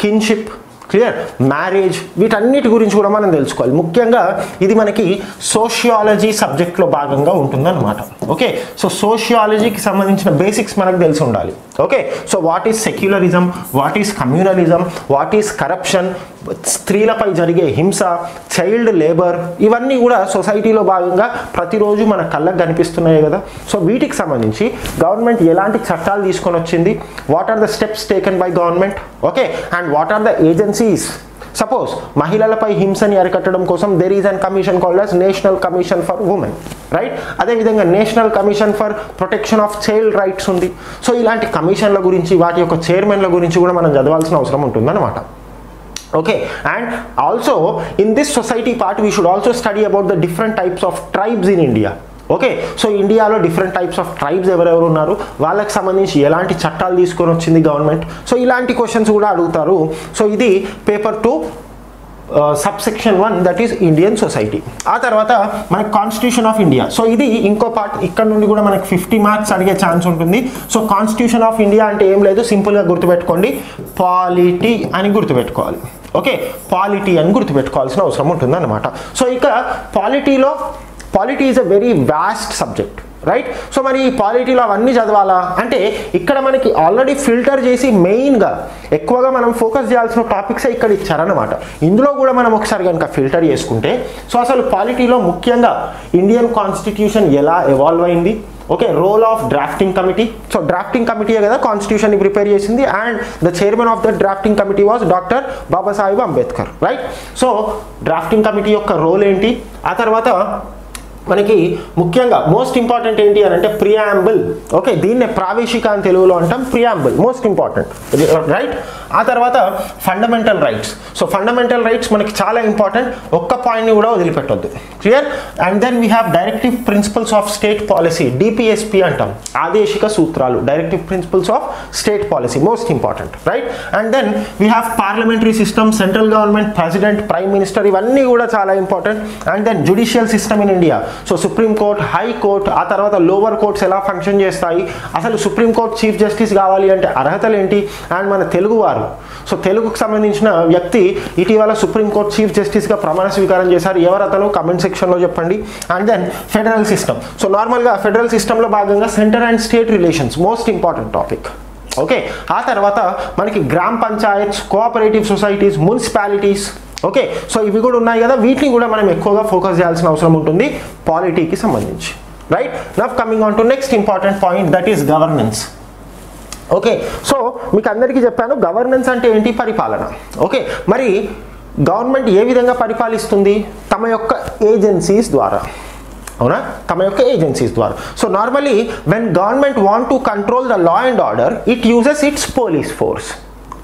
Speaker 1: కిన్షిప్ క్లియర్ మ్యారేజ్ వీటన్నిటి గురించి కూడా మనం తెలుసుకోవాలి. ముఖ్యంగా ఇది మనకి సోషియాలజీ సబ్జెక్ట్లో భాగంగా ఉంటుందన్నమాట. ఓకే సో సోషియాలజీకి సంబంధించిన బేసిక్స్ మనకు తెలిసి ఉండాలి. Okay so what is secularism what is communalism what is corruption స్త్రీలపై జరిగే హింస చైల్డ్ లేబర్ ఇవన్నీ కూడా సొసైటీలో భాగంగా ప్రతిరోజు మన కళ్ళకు కనిపిస్తున్నాయి కదా. సో వీటికి సంబంధించి గవర్నమెంట్ ఎలాంటి చట్టాలు తీసుకొని వచ్చింది? What are the steps taken by government okay and what are the agencies suppose మహిళలపై హింసని అరికట్టడం కోసం there is an commission called as national commission for women right అదేవిధంగా national commission for protection of child rights ఉంది. So ఇలాంటి కమిషన్ల గురించి వాటి యొక్క చైర్మన్ల గురించి కూడా మనం చదవాల్సిన అవసరం ఉంటుందన్నమాట. Okay and also in this society part we should also study about the different types of tribes in India okay so ఇండియాలో డిఫరెంట్ టైప్స్ ఆఫ్ ట్రైబ్స్ ఎవరెవరు ఉన్నారు? వాళ్ళకి సంబంధించి ఎలాంటి చట్టాలు తీసుకొని వచ్చింది గవర్నమెంట్ సో ఇలాంటి క్వశ్చన్స్ కూడా అడుగుతారు. సో ఇది paper two subsection one that is Indian society ఆ తర్వాత మనకి కాన్స్టిట్యూషన్ ఆఫ్ ఇండియా సో ఇది ఇంకో పార్ట్ ఇక్కడ నుండి కూడా మనకి ఫిఫ్టీ మార్క్స్ అడిగే ఛాన్స్ ఉంటుంది. సో కాన్స్టిట్యూషన్ ఆఫ్ ఇండియా అంటే ఏం లేదు. సింపుల్గా గుర్తుపెట్టుకోండి. పాలిటీ అని గుర్తుపెట్టుకోవాలి. ఓకే పాలిటీ అని గుర్తుపెట్టుకోవాల్సిన అవసరం ఉంటుంది సో ఇక పాలిటీలో polity is a very vast subject right so మరి ఈ పాలిటీలో అవన్నీ చదవాలా? అంటే ఇక్కడ మనకి ఆల్రెడీ ఫిల్టర్ చేసి మెయిన్గా ఎక్కువగా మనం ఫోకస్ చేయాల్సిన టాపిక్సే ఇక్కడ ఇచ్చారనమాట ఇందులో కూడా మనం ఒకసారి కనుక ఫిల్టర్ చేసుకుంటే సో అసలు పాలిటీలో ముఖ్యంగా ఇండియన్ కాన్స్టిట్యూషన్ ఎలా ఎవాల్వ్ అయింది? Okay role of drafting committee so drafting కమిటీయే కదా కాన్స్టిట్యూషన్ని ప్రిపేర్ చేసింది? And the chairman of the drafting committee was doctor Babasaheb Ambedkar right so drafting committee యొక్క రోల్ ఏంటి? ఆ తర్వాత మనకి ముఖ్యంగా మోస్ట్ ఇంపార్టెంట్ ఏంటి అని అంటే ప్రియాంబుల్ ఓకే దీన్నే ప్రావేశిక అని తెలుగులో అంటాం ప్రియాంబుల్ మోస్ట్ ఇంపార్టెంట్ రైట్ ఆ తర్వాత fundamental rights so fundamental rights మనకి చాలా ఇంపార్టెంట్ ఒక్క పాయింట్ని కూడా వదిలిపెట్టొద్దు. Clear and then we have directive principles of state policy DPSP అంటాం. ఆదేశిక సూత్రాలు directive principles of state policy most important right and then we have parliamentary system central government president prime minister ఇవన్నీ కూడా చాలా important and then judicial system in India so supreme court high court ఆ తర్వాత lower courts ఎలా function చేస్తాయి? అసలు supreme court chief justice కావాలి అంటే అర్హతలు ఏంటి? అండ్ మన తెలుగు వారు సో తెలుగుకు సంబంధించిన వ్యక్తి ఇటీవల సుప్రీంకోర్టు చీఫ్ జస్టిస్గా ప్రమాణ స్వీకారం చేశారు. ఎవరు అతను కమెంట్ సెక్షన్లో చెప్పండి. And then federal system so నార్మల్గా ఫెడరల్ సిస్టంలో భాగంగా centre and state relations most important topic okay ఆ తర్వాత మనకి గ్రామ panchayats cooperative societies municipalities okay so ఇవి కూడా ఉన్నాయి కదా. వీటిని కూడా మనం ఎక్కువగా ఫోకస్ చేయాల్సిన అవసరం ఉంటుంది పాలిటీకి సంబంధించి. Right now coming on to next important point that is governance okay so మీకు అందరికీ చెప్పాను గవర్నెన్స్ అంటే ఏంటి? పరిపాలన. ఓకే మరి గవర్నమెంట్ ఏ విధంగా పరిపాలిస్తుంది? తమ యొక్క ఏజెన్సీస్ ద్వారా. అవునా? తమ యొక్క ఏజెన్సీస్ ద్వారా. So normally when government want to control the law and order it uses its police force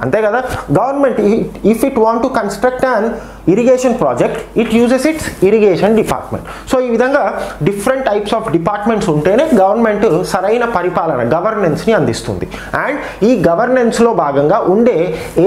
Speaker 1: అంతే కదా? Government if it want to construct and irrigation project it uses its irrigation department so ఈ విధంగా different types of departments ఉంటేనే government సరైన పరిపాలన గవర్నెన్స్ని అందిస్తుంది. And ఈ గవర్నెన్స్లో భాగంగా ఉండే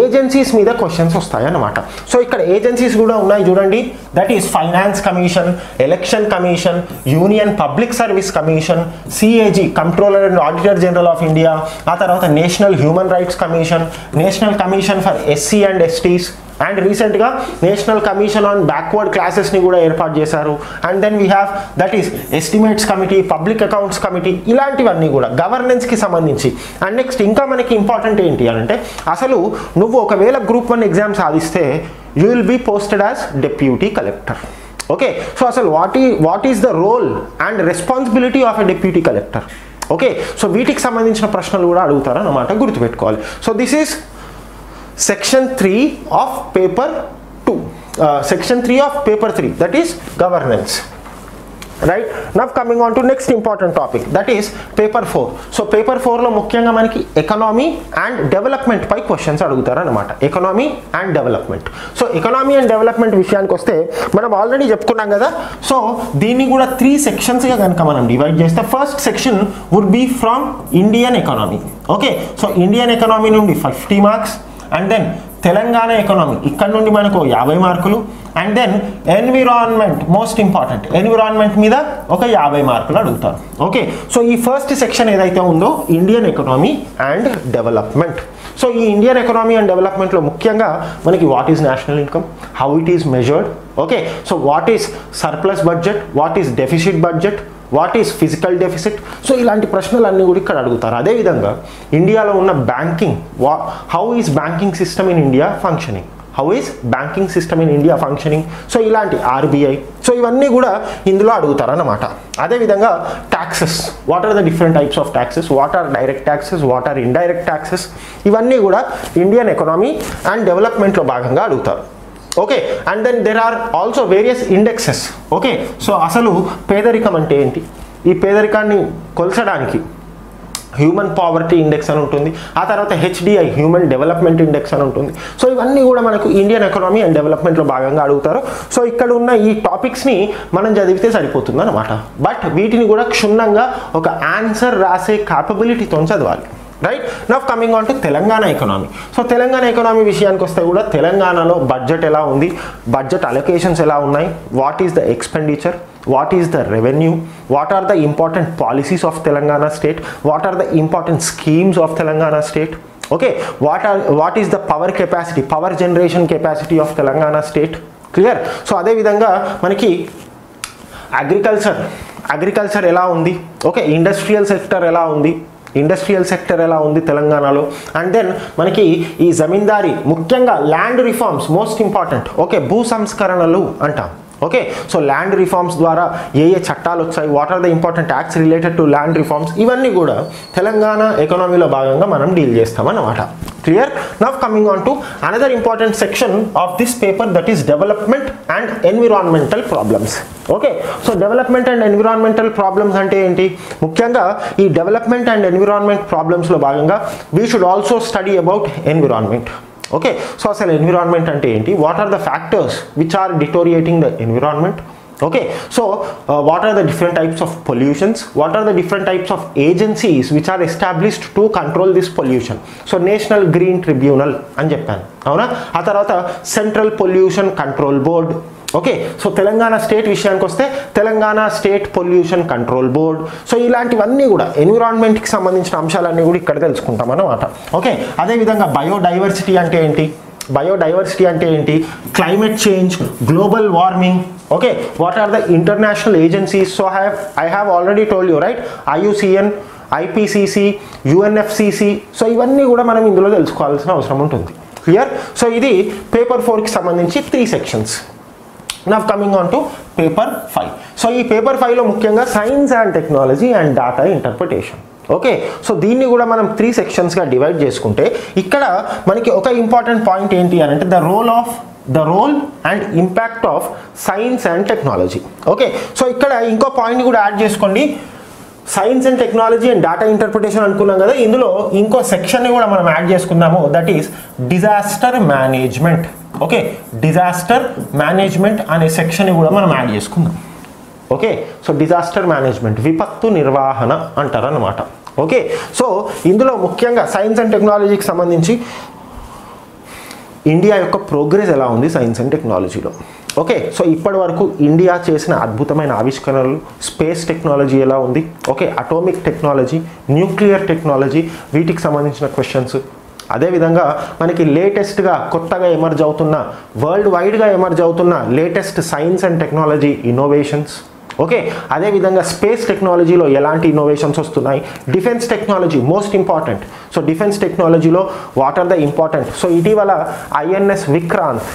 Speaker 1: ఏజెన్సీస్ మీద క్వశ్చన్స్ వస్తాయన్నమాట. సో ఇక్కడ ఏజెన్సీస్ కూడా ఉన్నాయి చూడండి. That is finance commission election commission union public service commission CAG controller and auditor general of India ఆ తర్వాత national human rights commission national commission for SC and STs and రీసెంట్గా national commission on backward క్లాసెస్ని కూడా ఏర్పాటు చేశారు. And then we have that is estimates committee public accounts committee ఇలాంటివన్నీ కూడా గవర్నెన్స్కి సంబంధించి. అండ్ నెక్స్ట్ ఇంకా మనకి ఇంపార్టెంట్ ఏంటి అంటే అసలు నువ్వు ఒకవేళ గ్రూప్ వన్ ఎగ్జామ్ సాధిస్తే you will be posted as deputy collector okay so అసలు వాట్ ఈ what is the role and responsibility of a deputy collector okay so వీటికి సంబంధించిన ప్రశ్నలు కూడా అడుగుతారన్నమాట గుర్తుపెట్టుకోవాలి. So this is section 3 of paper 2 uh, section 3 of paper 3 that is governance. Right now coming on to next important topic that is paper four so paper ఫోర్లో ముఖ్యంగా మనకి economy and development పై questions అడుగుతారనమాట economy and development so economy and development విషయానికి వస్తే మనం already చెప్పుకున్నాం కదా. So దీన్ని కూడా త్రీ సెక్షన్స్గా కనుక మనం డివైడ్ చేస్తే first section would be from Indian economy okay so Indian economy నుండి fifty marks and then Telangana economy ఇక్కడ నుండి మనకు యాభై మార్కులు. And then environment most important environment మీద ఒక యాభై మార్కులు అడుగుతారు. ఓకే సో ఈ ఫస్ట్ సెక్షన్ ఏదైతే ఉందో Indian economy and development so ఈ ఇండియన్ ఎకనామీ అండ్ డెవలప్మెంట్లో ముఖ్యంగా మనకి what is national income how it is measured okay so what is surplus budget what is deficit budget what is fiscal deficit? So ఇలాంటి ప్రశ్నలన్నీ కూడా ఇక్కడ అడుగుతారు. అదేవిధంగా ఇండియాలో ఉన్న బ్యాంకింగ్ వా how is banking system in India functioning how is banking system in India functioning so ఇలాంటి ఆర్బీఐ సో ఇవన్నీ కూడా ఇందులో అడుగుతారన్నమాట. అదేవిధంగా taxes what are the different types of taxes what are direct taxes what are indirect taxes ఇవన్నీ కూడా Indian economy and డెవలప్మెంట్లో భాగంగా అడుగుతారు. Okay and then there are also various indexes okay so అసలు పేదరికం అంటే ఏంటి? ఈ పేదరికాన్ని కొలచడానికి హ్యూమన్ పావర్టీ ఇండెక్స్ అని ఉంటుంది. ఆ తర్వాత హెచ్డిఐ హ్యూమన్ డెవలప్మెంట్ ఇండెక్స్ అని ఉంటుంది. సో ఇవన్నీ కూడా మనకు ఇండియన్ ఎకనామీ అండ్ డెవలప్మెంట్లో భాగంగా అడుగుతారు. సో ఇక్కడ ఉన్న ఈ టాపిక్స్ని మనం చదివితే సరిపోతుంది అనమాట బట్ వీటిని కూడా క్షుణ్ణంగా ఒక ఆన్సర్ రాసే కాపబిలిటీతో చదవాలి. Right now coming on to Telangana economy so Telangana economy విషయానికి వస్తే కూడా తెలంగాణలో బడ్జెట్ ఎలా ఉంది? బడ్జెట్ అలొకేషన్స్ ఎలా ఉన్నాయి? What is the expenditure what is the revenue what are the important policies of Telangana state what are the important schemes of Telangana state okay what are what is the power capacity power generation capacity of Telangana state clear so అదేవిధంగా మనకి agriculture agriculture ఎలా ఉంది? Okay industrial sector ఎలా ఉంది? Industrial sector ఎలా ఉంది తెలంగాణలో? And then మనకి ఈ జమీందారీ ముఖ్యంగా land reforms most important okay భూ సంస్కరణలు అంటాం. ఓకే సో ల్యాండ్ రిఫార్మ్స్ ద్వారా ఏ ఏ చట్టాలు వచ్చాయి what are the important acts related to land reforms ఇవన్నీ కూడా తెలంగాణ ఎకనామీలో భాగంగా మనం డీల్ చేస్తామన్నమాట. Clear now coming on to another important section of this paper that is development and environmental problems okay so development and environmental problems అంటే ఏంటి? ముఖ్యంగా ఈ డెవలప్మెంట్ అండ్ ఎన్విరాన్మెంట్ ప్రాబ్లమ్స్లో భాగంగా we should also study about environment okay so అసలు environment అంటే ఏంటి? What are the factors which are deteriorating the environment okay so what are the different types of pollutions what are the different types of agencies which are established to control this pollution so national green tribunal అని చెప్పాను. అవునా? ఆ తర్వాత central pollution control board okay so Telangana state విషయానికి వస్తే Telangana state pollution control board so ఇలాంటివన్నీ కూడా ఎన్విరాన్మెంట్కి సంబంధించిన అంశాలన్నీ కూడా ఇక్కడ తెలుసుకుంటాం అన్నమాట. ఓకే అదేవిధంగా బయోడైవర్సిటీ అంటే ఏంటి? బయోడైవర్సిటీ అంటే ఏంటి? Climate change global warming okay what are the international agencies so have I have already told you right IUCN IPCC UNFCCC so ఇవన్నీ కూడా మనం ఇందులో తెలుసుకోవాల్సిన అవసరం ఉంటుంది. క్లియర్ సో ఇది పేపర్ ఫోర్కి సంబంధించి three sections now coming on to paper five so ఈ పేపర్ ఫైవ్లో ముఖ్యంగా science and technology and data interpretation okay so దీన్ని కూడా మనం త్రీ సెక్షన్స్గా డివైడ్ చేసుకుంటే ఇక్కడ మనకి ఒక ఇంపార్టెంట్ పాయింట్ ఏంటి అని అంటే the role of the role and impact of science and technology okay so ఇక్కడ ఇంకో పాయింట్ కూడా యాడ్ చేసుకోండి. Science and technology and data interpretation అనుకున్నాం కదా ఇందులో ఇంకో సెక్షన్ని కూడా మనం యాడ్ చేసుకుందాము. That is disaster management okay disaster management అనే సెక్షన్ని కూడా మనం యాడ్ చేసుకుందాం. ఓకే సో డిజాస్టర్ మేనేజ్మెంట్ విపత్తు నిర్వహణ అంటారు అనమాట ఓకే సో ఇందులో ముఖ్యంగా సైన్స్ అండ్ టెక్నాలజీకి సంబంధించి ఇండియా యొక్క ప్రోగ్రెస్ ఎలా ఉంది సైన్స్ అండ్ టెక్నాలజీలో ఓకే సో ఇప్పటి వరకు ఇండియా చేసిన అద్భుతమైన ఆవిష్కరణలు స్పేస్ టెక్నాలజీ ఎలా ఉంది? Okay atomic technology nuclear technology వీటికి సంబంధించిన క్వశ్చన్స్ అదేవిధంగా మనకి లేటెస్ట్గా కొత్తగా ఎమర్జ్ అవుతున్న వరల్డ్ వైడ్గా ఎమర్జ్ అవుతున్న latest science and technology innovations okay అదేవిధంగా స్పేస్ టెక్నాలజీలో ఎలాంటి ఇన్నోవేషన్స్ వస్తున్నాయి? Defence technology most important so defence టెక్నాలజీలో what are the important so ఇటీవల ఐఎన్ఎస్ విక్రాంత్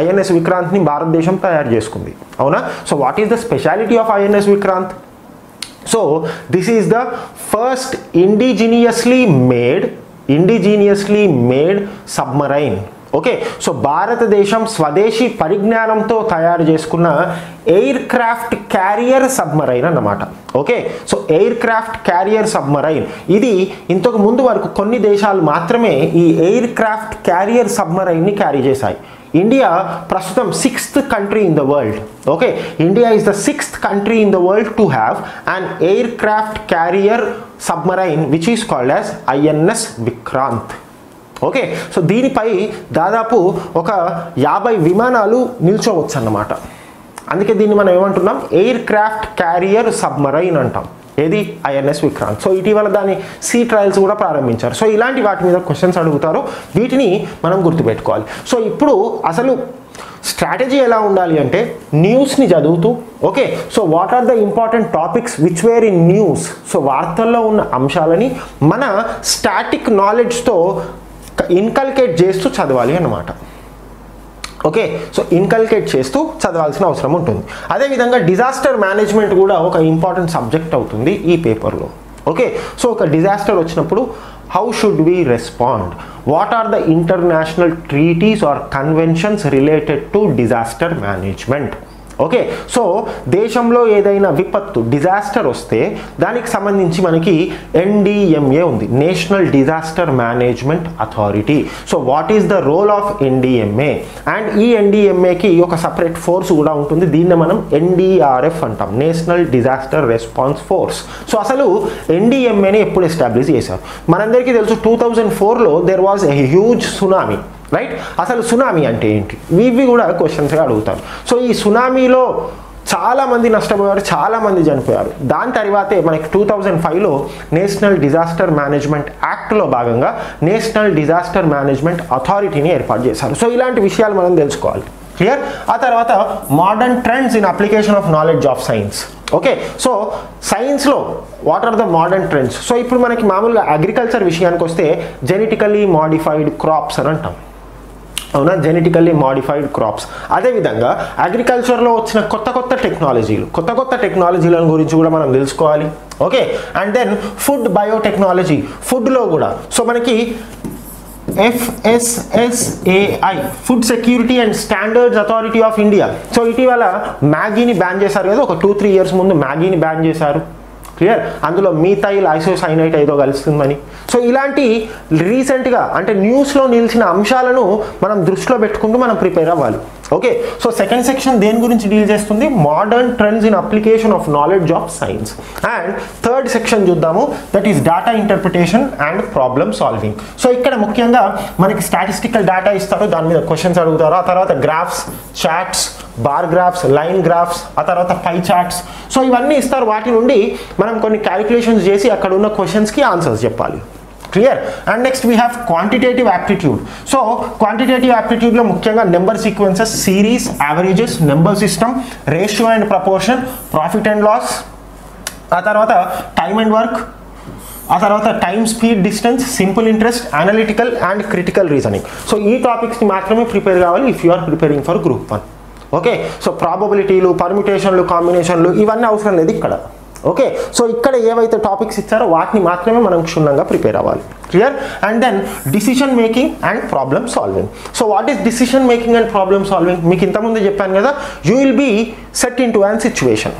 Speaker 1: ఐఎన్ఎస్ విక్రాంత్ని భారతదేశం తయారు చేసుకుంది. అవునా? So what is the speciality of INS Vikrant? So this is the first indigenously made indigenously made submarine okay so భారతదేశం స్వదేశీ పరిజ్ఞానంతో తయారు చేసుకున్న ఎయిర్ క్రాఫ్ట్ క్యారియర్ సబ్మరైన్ అన్నమాట. Okay so craft carrier submarine ఇది ఇంతకు ముందు వరకు కొన్ని దేశాలు మాత్రమే ఈ ఎయిర్ క్రాఫ్ట్ క్యారియర్ సబ్మరైన్ని క్యారీ చేశాయి. ఇండియా ప్రస్తుతం sixth country in the world okay India is the sixth country in the world to have an aircraft carrier submarine which is called as INS Vikrant okay so దీనిపై దాదాపు ఒక యాభై విమానాలు నిల్చోవచ్చు అన్నమాట. అందుకే దీన్ని మనం ఏమంటున్నాం? ఎయిర్ క్రాఫ్ట్ క్యారియర్ సబ్మరైన్ అంటాం. ఏది? ఐఎన్ఎస్ విక్రాంత్. సో ఇటీవల దాని సీ ట్రయల్స్ కూడా ప్రారంభించారు. సో ఇలాంటి వాటి మీద క్వశ్చన్స్ అడుగుతారు. వీటిని మనం గుర్తుపెట్టుకోవాలి. సో ఇప్పుడు అసలు స్ట్రాటజీ ఎలా ఉండాలి అంటే న్యూస్ని చదువుతూ okay? So what are the important topics which were in news so వార్తల్లో ఉన్న అంశాలని మన స్టాటిక్ నాలెడ్జ్తో ఇన్కల్కేట్ చేస్తూ చదవాలి అన్నమాట. ఓకే సో ఇన్కల్కేట్ చేస్తూ చదవాల్సిన అవసరం ఉంటుంది. అదేవిధంగా డిజాస్టర్ మేనేజ్మెంట్ కూడా ఒక ఇంపార్టెంట్ సబ్జెక్ట్ అవుతుంది ఈ పేపర్లో ఓకే సో ఒక డిజాస్టర్ వచ్చినప్పుడు how should we respond what are the international treaties or conventions related to disaster management okay so దేశంలో ఏదైనా విపత్తు డిజాస్టర్ వస్తే దానికి సంబంధించి మనకి ఎన్డిఎంఏ ఉంది national disaster management authority. So what is the role of NDMA and ఈ ఎన్డిఎంఏకి ఒక సపరేట్ ఫోర్స్ కూడా ఉంటుంది దీన్ని మనం ఎన్డిఆర్ఎఫ్ అంటాం national disaster response force. So అసలు ఎన్డిఎంఏని ఎప్పుడు ఎస్టాబ్లిష్ చేశారు? మనందరికీ తెలుసు టూ థౌజండ్ ఫోర్లో there was a huge tsunami right అసలు సునామీ అంటే ఏంటి? ఇవి కూడా క్వశ్చన్స్గా అడుగుతారు. సో ఈ సునామీలో చాలామంది నష్టపోయారు చాలా మంది చనిపోయారు. దాని తర్వాతే మనకి టూ థౌజండ్ ఫైవ్లో నేషనల్ డిజాస్టర్ మేనేజ్మెంట్ యాక్ట్లో భాగంగా నేషనల్ డిజాస్టర్ మేనేజ్మెంట్ అథారిటీని ఏర్పాటు చేశారు. సో ఇలాంటి విషయాలు మనం తెలుసుకోవాలి. క్లియర్ ఆ తర్వాత modern trends in application of knowledge of science okay so సైన్స్లో what are the modern trends so ఇప్పుడు మనకి మామూలుగా అగ్రికల్చర్ విషయానికి వస్తే జెనెటికల్లీ మాడిఫైడ్ క్రాప్స్ అని అంటాం. అవునా? జెనెటికల్లీ మాడిఫైడ్ క్రాప్స్ అదేవిధంగా అగ్రికల్చర్లో వచ్చిన కొత్త కొత్త టెక్నాలజీలు కొత్త కొత్త టెక్నాలజీల గురించి కూడా మనం తెలుసుకోవాలి. Okay and then food biotechnology ఫుడ్లో కూడా. సో మనకి FSSAI food security and standards authority of India so ఇటీవల మ్యాగీని బ్యాన్ చేశారు కదా ఒక టూ త్రీ ఇయర్స్ ముందు మ్యాగీని బ్యాన్ చేశారు. క్లియర్ అందులో మీథైల్ ఐసోసైనైట్ ఏదో కలుస్తుందని. సో ఇలాంటి రీసెంట్గా అంటే న్యూస్లో నిలిచిన అంశాలను మనం దృష్టిలో పెట్టుకుంటూ మనం ప్రిపేర్ అవ్వాలి. ఓకే సో సెకండ్ సెక్షన్ దేని గురించి డీల్ చేస్తుంది? Modern trends in application of knowledge of science and third section చూద్దాము that is data interpretation and problem solving so ఇక్కడ ముఖ్యంగా మనకి స్టాటిస్టికల్ డేటా ఇస్తారు దాని మీద క్వశ్చన్స్ అడుగుతారు. ఆ తర్వాత graphs charts bar graphs line graphs ఆ తర్వాత పై చాట్స్ సో ఇవన్నీ ఇస్తారు. వాటి నుండి మనం కొన్ని క్యాలిక్యులేషన్స్ చేసి అక్కడ ఉన్న క్వశ్చన్స్కి ఆన్సర్స్ చెప్పాలి. Clear and next we have quantitative aptitude so quantitative యాప్టిట్యూడ్లో ముఖ్యంగా number sequences series averages number system ratio and proportion profit and loss ఆ తర్వాత టైమ్ అండ్ వర్క్ ఆ తర్వాత time speed distance simple interest analytical and critical reasoning so ఈ టాపిక్స్ని మాత్రమే prepare కావాలి if you are preparing for group one okay so ప్రాబబిలిటీలు పర్మిటేషన్లు కాంబినేషన్లు ఇవన్నీ అవసరం లేదు ఇక్కడ. ఓకే సో ఇక్కడ ఏవైతే టాపిక్స్ ఇచ్చారో వాటిని మాత్రమే మనం క్షుణ్ణంగా ప్రిపేర్ అవ్వాలి. Clear and then decision making and problem solving so what is decision making and problem solving మీకు ఇంతకుముందు చెప్పాను కదా you will be set into an situation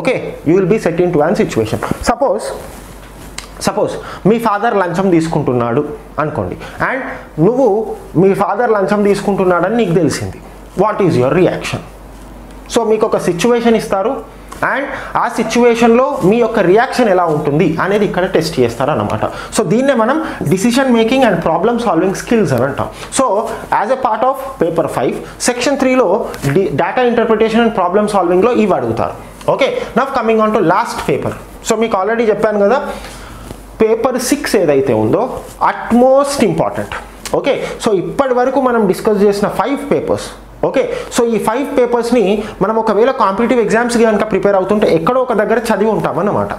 Speaker 1: okay you will be set into an situation suppose suppose me father లంచం తీసుకుంటున్నాడు అనుకోండి. And నువ్వు మీ father లంచం తీసుకుంటున్నాడని నీకు తెలిసింది. What is your reaction so మీకు ఒక సిచ్యువేషన్ ఇస్తారు. అండ్ ఆ సిచ్యువేషన్లో మీ యొక్క రియాక్షన్ ఎలా ఉంటుంది అనేది ఇక్కడ టెస్ట్ చేస్తారు అనమాట సో దీన్నే మనం decision making and problem solving skills అని అంటాం. So as a part of paper five section త్రీలో the data interpretation and problem సాల్వింగ్లో ఇవి అడుగుతారు. Okay now coming on to last paper so మీకు ఆల్రెడీ చెప్పాను కదా పేపర్ సిక్స్ ఏదైతే ఉందో అట్మోస్ట్ ఇంపార్టెంట్ ఓకే సో ఇప్పటి వరకు మనం డిస్కస్ చేసిన ఫైవ్ పేపర్స్ ఓకే సో ఈ ఫైవ్ పేపర్స్ని మనం ఒకవేళ కాంపిటేటివ్ ఎగ్జామ్స్కి కనుక ప్రిపేర్ అవుతుంటే ఎక్కడో ఒక దగ్గర చదివి ఉంటామన్నమాట.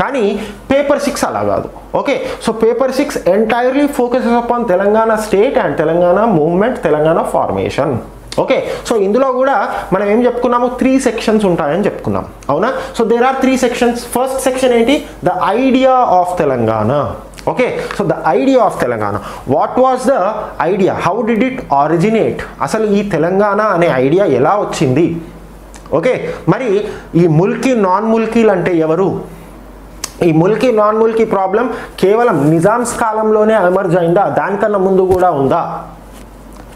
Speaker 1: కానీ పేపర్ సిక్స్ అలా కాదు. Okay so paper six entirely focuses upon Telangana state and Telangana movement Telangana formation okay so ఇందులో కూడా మనం ఏం చెప్పుకున్నాము? త్రీ సెక్షన్స్ ఉంటాయని చెప్పుకున్నాం. అవునా? So there are three sections first section ఏంటి? The idea of Telangana. Okay so the idea of Telangana what was the idea how did it originate అసలు ఈ తెలంగాణ అనే ఐడియా ఎలా వచ్చింది? ఓకే మరి ఈ ముల్కీ నాన్ ముల్కీలు అంటే ఎవరు? ఈ ముల్కీ నాన్ ముల్కీ ప్రాబ్లం కేవలం నిజామ్స్ కాలంలోనే ఎమర్జ్ అయిందా? దానికన్నా ముందు కూడా ఉందా?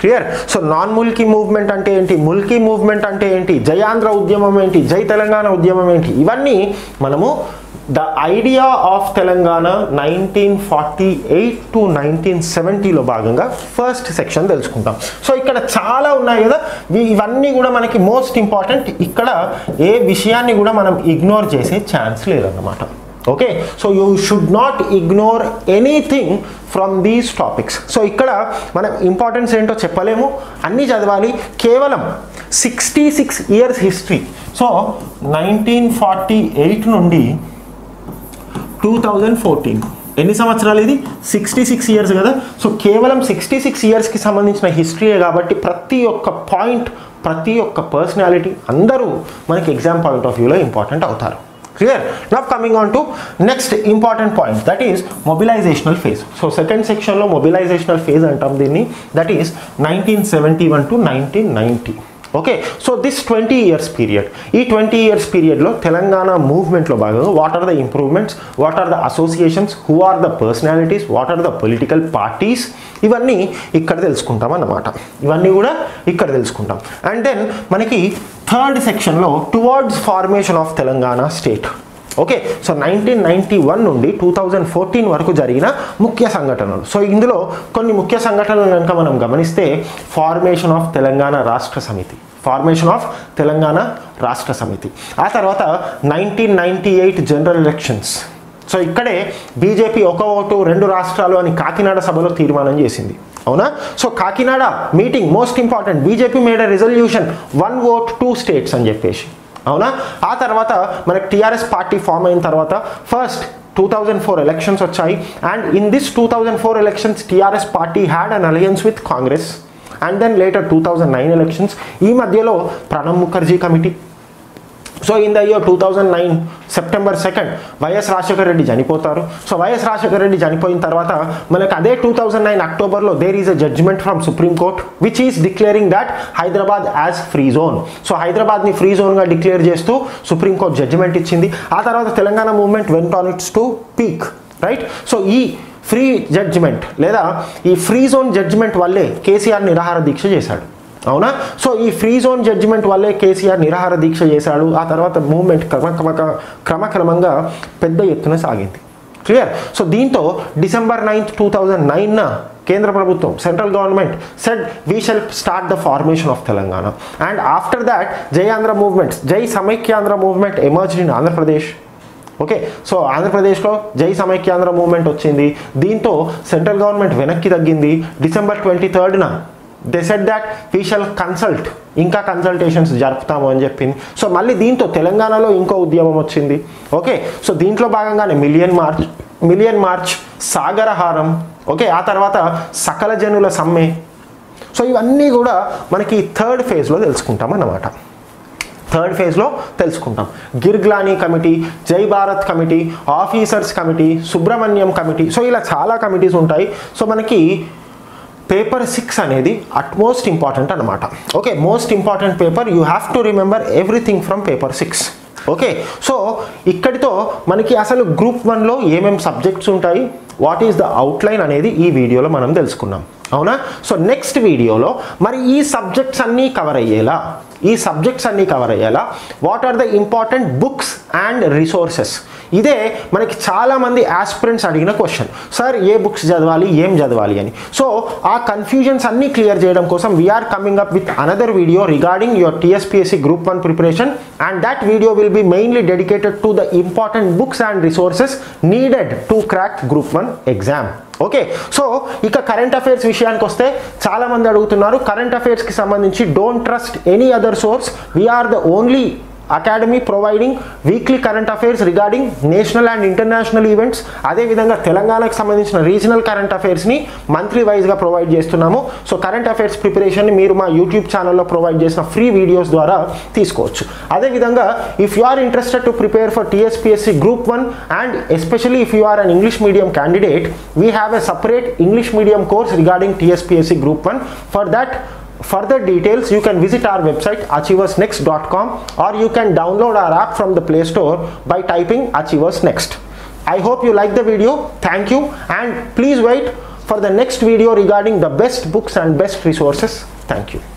Speaker 1: Clear so non Mulki movement అంటే ఏంటి? ముల్కీ మూవ్మెంట్ అంటే ఏంటి? జయాంధ్ర ఉద్యమం ఏంటి? జై తెలంగాణ ఉద్యమం ఏంటి? ఇవన్నీ మనము the idea of Telangana nineteen forty eight to nineteen సెవెంటీలో భాగంగా ఫస్ట్ సెక్షన్ తెలుసుకుంటాం. సో ఇక్కడ చాలా ఉన్నాయి కదా. ఇవన్నీ కూడా మనకి మోస్ట్ ఇంపార్టెంట్ ఇక్కడ ఏ విషయాన్ని కూడా మనం ఇగ్నోర్ చేసే ఛాన్స్ లేదన్నమాట. Okay so you should not ignore anything from these topics so ఇక్కడ మనం ఇంపార్టెన్స్ ఏంటో చెప్పలేము. అన్నీ చదవాలి. కేవలం sixty six years history so nineteen forty eight నుండి టూ థౌజండ్ ఫోర్టీన్ ఎన్ని సంవత్సరాలు ఇది? సిక్స్టీ సిక్స్ ఇయర్స్ కదా. సో కేవలం సిక్స్టీ సిక్స్ ఇయర్స్కి సంబంధించిన హిస్టరీయే కాబట్టి ప్రతి ఒక్క పాయింట్ ప్రతి ఒక్క పర్సనాలిటీ అందరూ మనకి ఎగ్జామ్ పాయింట్ ఆఫ్ వ్యూలో ఇంపార్టెంట్ అవుతారు. Clear now coming on to next important point that is mobilisational phase so second సెక్షన్లో మొబిలైజేషనల్ ఫేజ్ అంటాం దీన్ని. That is nineteen seventy one to nineteen ninety okay so this twenty years period. ఈ twenty years పీరియడ్లో తెలంగాణ మూవ్మెంట్లో భాగంగా what are the improvements what are the associations who are the personalities what are the political parties ఇవన్నీ ఇక్కడ తెలుసుకుంటాం అన్నమాట. ఇవన్నీ కూడా ఇక్కడ తెలుసుకుంటాం. అండ్ దెన్ మనకి థర్డ్ సెక్షన్లో towards formation of Telangana state okay so nineteen ninety one నుండి టూ థౌజండ్ ఫోర్టీన్ వరకు జరిగిన ముఖ్య సంఘటనలు. సో ఇందులో కొన్ని ముఖ్య సంఘటనలు కనుక మనం గమనిస్తే ఫార్మేషన్ ఆఫ్ తెలంగాణ రాష్ట్ర సమితి. ఫార్మేషన్ ఆఫ్ తెలంగాణ రాష్ట్ర సమితి. ఆ తర్వాత nineteen ninety eight general elections so ఇక్కడే బీజేపీ ఒక ఓటు రెండు రాష్ట్రాలు అని కాకినాడ సభలో తీర్మానం చేసింది. అవునా? So Kakinada meeting most important BJP made resolution one vote two states అని చెప్పేసి. అవునా? ఆ తర్వాత మనకి టీఆర్ఎస్ పార్టీ ఫామ్ అయిన తర్వాత first two thousand four elections వచ్చాయి. And in this two thousand four elections TRS party had an alliance with Congress and then later two thousand nine elections ఈ మధ్యలో Pranab Mukherjee committee so in the year two thousand nine September second YS Rajasekhara Reddy చనిపోతారు. So YS Rajasekhara Reddy చనిపోయిన తర్వాత మనకు అదే two thousand nine అక్టోబర్లో there is a judgement from supreme court which is declaring that Hyderabad as free zone so హైదరాబాద్ని free జోన్గా declare చేస్తూ supreme court judgement ఇచ్చింది. ఆ తర్వాత Telangana movement went on its to peak right so ఈ free judgement లేదా ఈ free zone judgement వల్లే కేసీఆర్ నిరాహార దీక్ష చేశాడు. అవునా? సో ఈ ఫ్రీ జోన్ జడ్జిమెంట్ వల్లే కేసీఆర్ నిరాహార దీక్ష చేశాడు. ఆ తర్వాత మూవ్మెంట్ క్రమక్రమక క్రమక్రమంగా పెద్ద ఎత్తున సాగింది. క్లియర్ సో దీంతో డిసెంబర్ నైన్త్ టూ థౌజండ్ నైన్న కేంద్ర ప్రభుత్వం central government said we shall start the formation of Telangana. And after that Jai Andhra movements Jai Samaikyandhra movement emerge in Andhra Pradesh. Okay so ఆంధ్రప్రదేశ్లో జై Samaikyandhra movement వచ్చింది. దీంతో central government వెనక్కి తగ్గింది. December twenty థర్డ్న they said that we shall consult ఇంకా consultations జరుపుతాము అని చెప్పింది. సో మళ్ళీ దీంతో తెలంగాణలో ఇంకో ఉద్యమం వచ్చింది. ఓకే సో దీంట్లో భాగంగానే million march million march Sagaraharam okay ఆ తర్వాత సకల జనుల సమ్మె. సో ఇవన్నీ కూడా మనకి థర్డ్ ఫేజ్లో తెలుసుకుంటాం అన్నమాట. థర్డ్ ఫేజ్లో తెలుసుకుంటాం. Girglani committee Jai Bharat committee officers committee Subrahmanyam committee. So ఇలా చాలా కమిటీస్ ఉంటాయి. సో మనకి పేపర్ సిక్స్ అనేది అట్మోస్ట్ ఇంపార్టెంట్ అనమాట okay most important paper you have to remember everything from paper six okay so ఇక్కడితో మనకి అసలు గ్రూప్ వన్లో ఏమేమి సబ్జెక్ట్స్ ఉంటాయి? వాట్ ఈస్ ద అవుట్లైన్ అనేది ఈ వీడియోలో మనం తెలుసుకున్నాం. అవునా? సో నెక్స్ట్ వీడియోలో మరి ఈ సబ్జెక్ట్స్ అన్నీ కవర్ అయ్యేలా ఈ సబ్జెక్ట్స్ అన్నీ కవర్ అయ్యేలా what are the important books and resources ఇదే మనకి చాలామంది ఆస్పిరెంట్స్ అడిగిన క్వశ్చన్ సార్ ఏ బుక్స్ చదవాలి ఏం చదవాలి అని. సో ఆ కన్ఫ్యూజన్స్ అన్నీ క్లియర్ చేయడం కోసం we are coming up with another video regarding your TSPSC group one preparation and that video will be mainly dedicated to the important books and resources needed to crack group one exam okay so ఇక current affairs విషయానికి వస్తే చాలా మంది అడుగుతున్నారు current అఫైర్స్కి సంబంధించి don't trust any other source we are the only academy providing weekly current affairs regarding national and international events అదేవిధంగా తెలంగాణకు సంబంధించిన రీజనల్ కరెంట్ అఫైర్స్ని మంత్లీ వైజ్గా ప్రొవైడ్ చేస్తున్నాము. సో కరెంట్ అఫైర్స్ ప్రిపరేషన్ని మీరు మా యూట్యూబ్ ఛానల్లో ప్రొవైడ్ చేసిన ఫ్రీ వీడియోస్ ద్వారా తీసుకోవచ్చు. అదేవిధంగా if you are interested to prepare for TSPSC group one and especially if you are an English medium candidate we have a separate English medium course regarding TSPSC group one for that further details you can visit our website achieversnext.com or you can download our app from the play store by typing achievers next. I hope you like the video. Thank you. And please wait for the next video regarding the best books and best resources. Thank you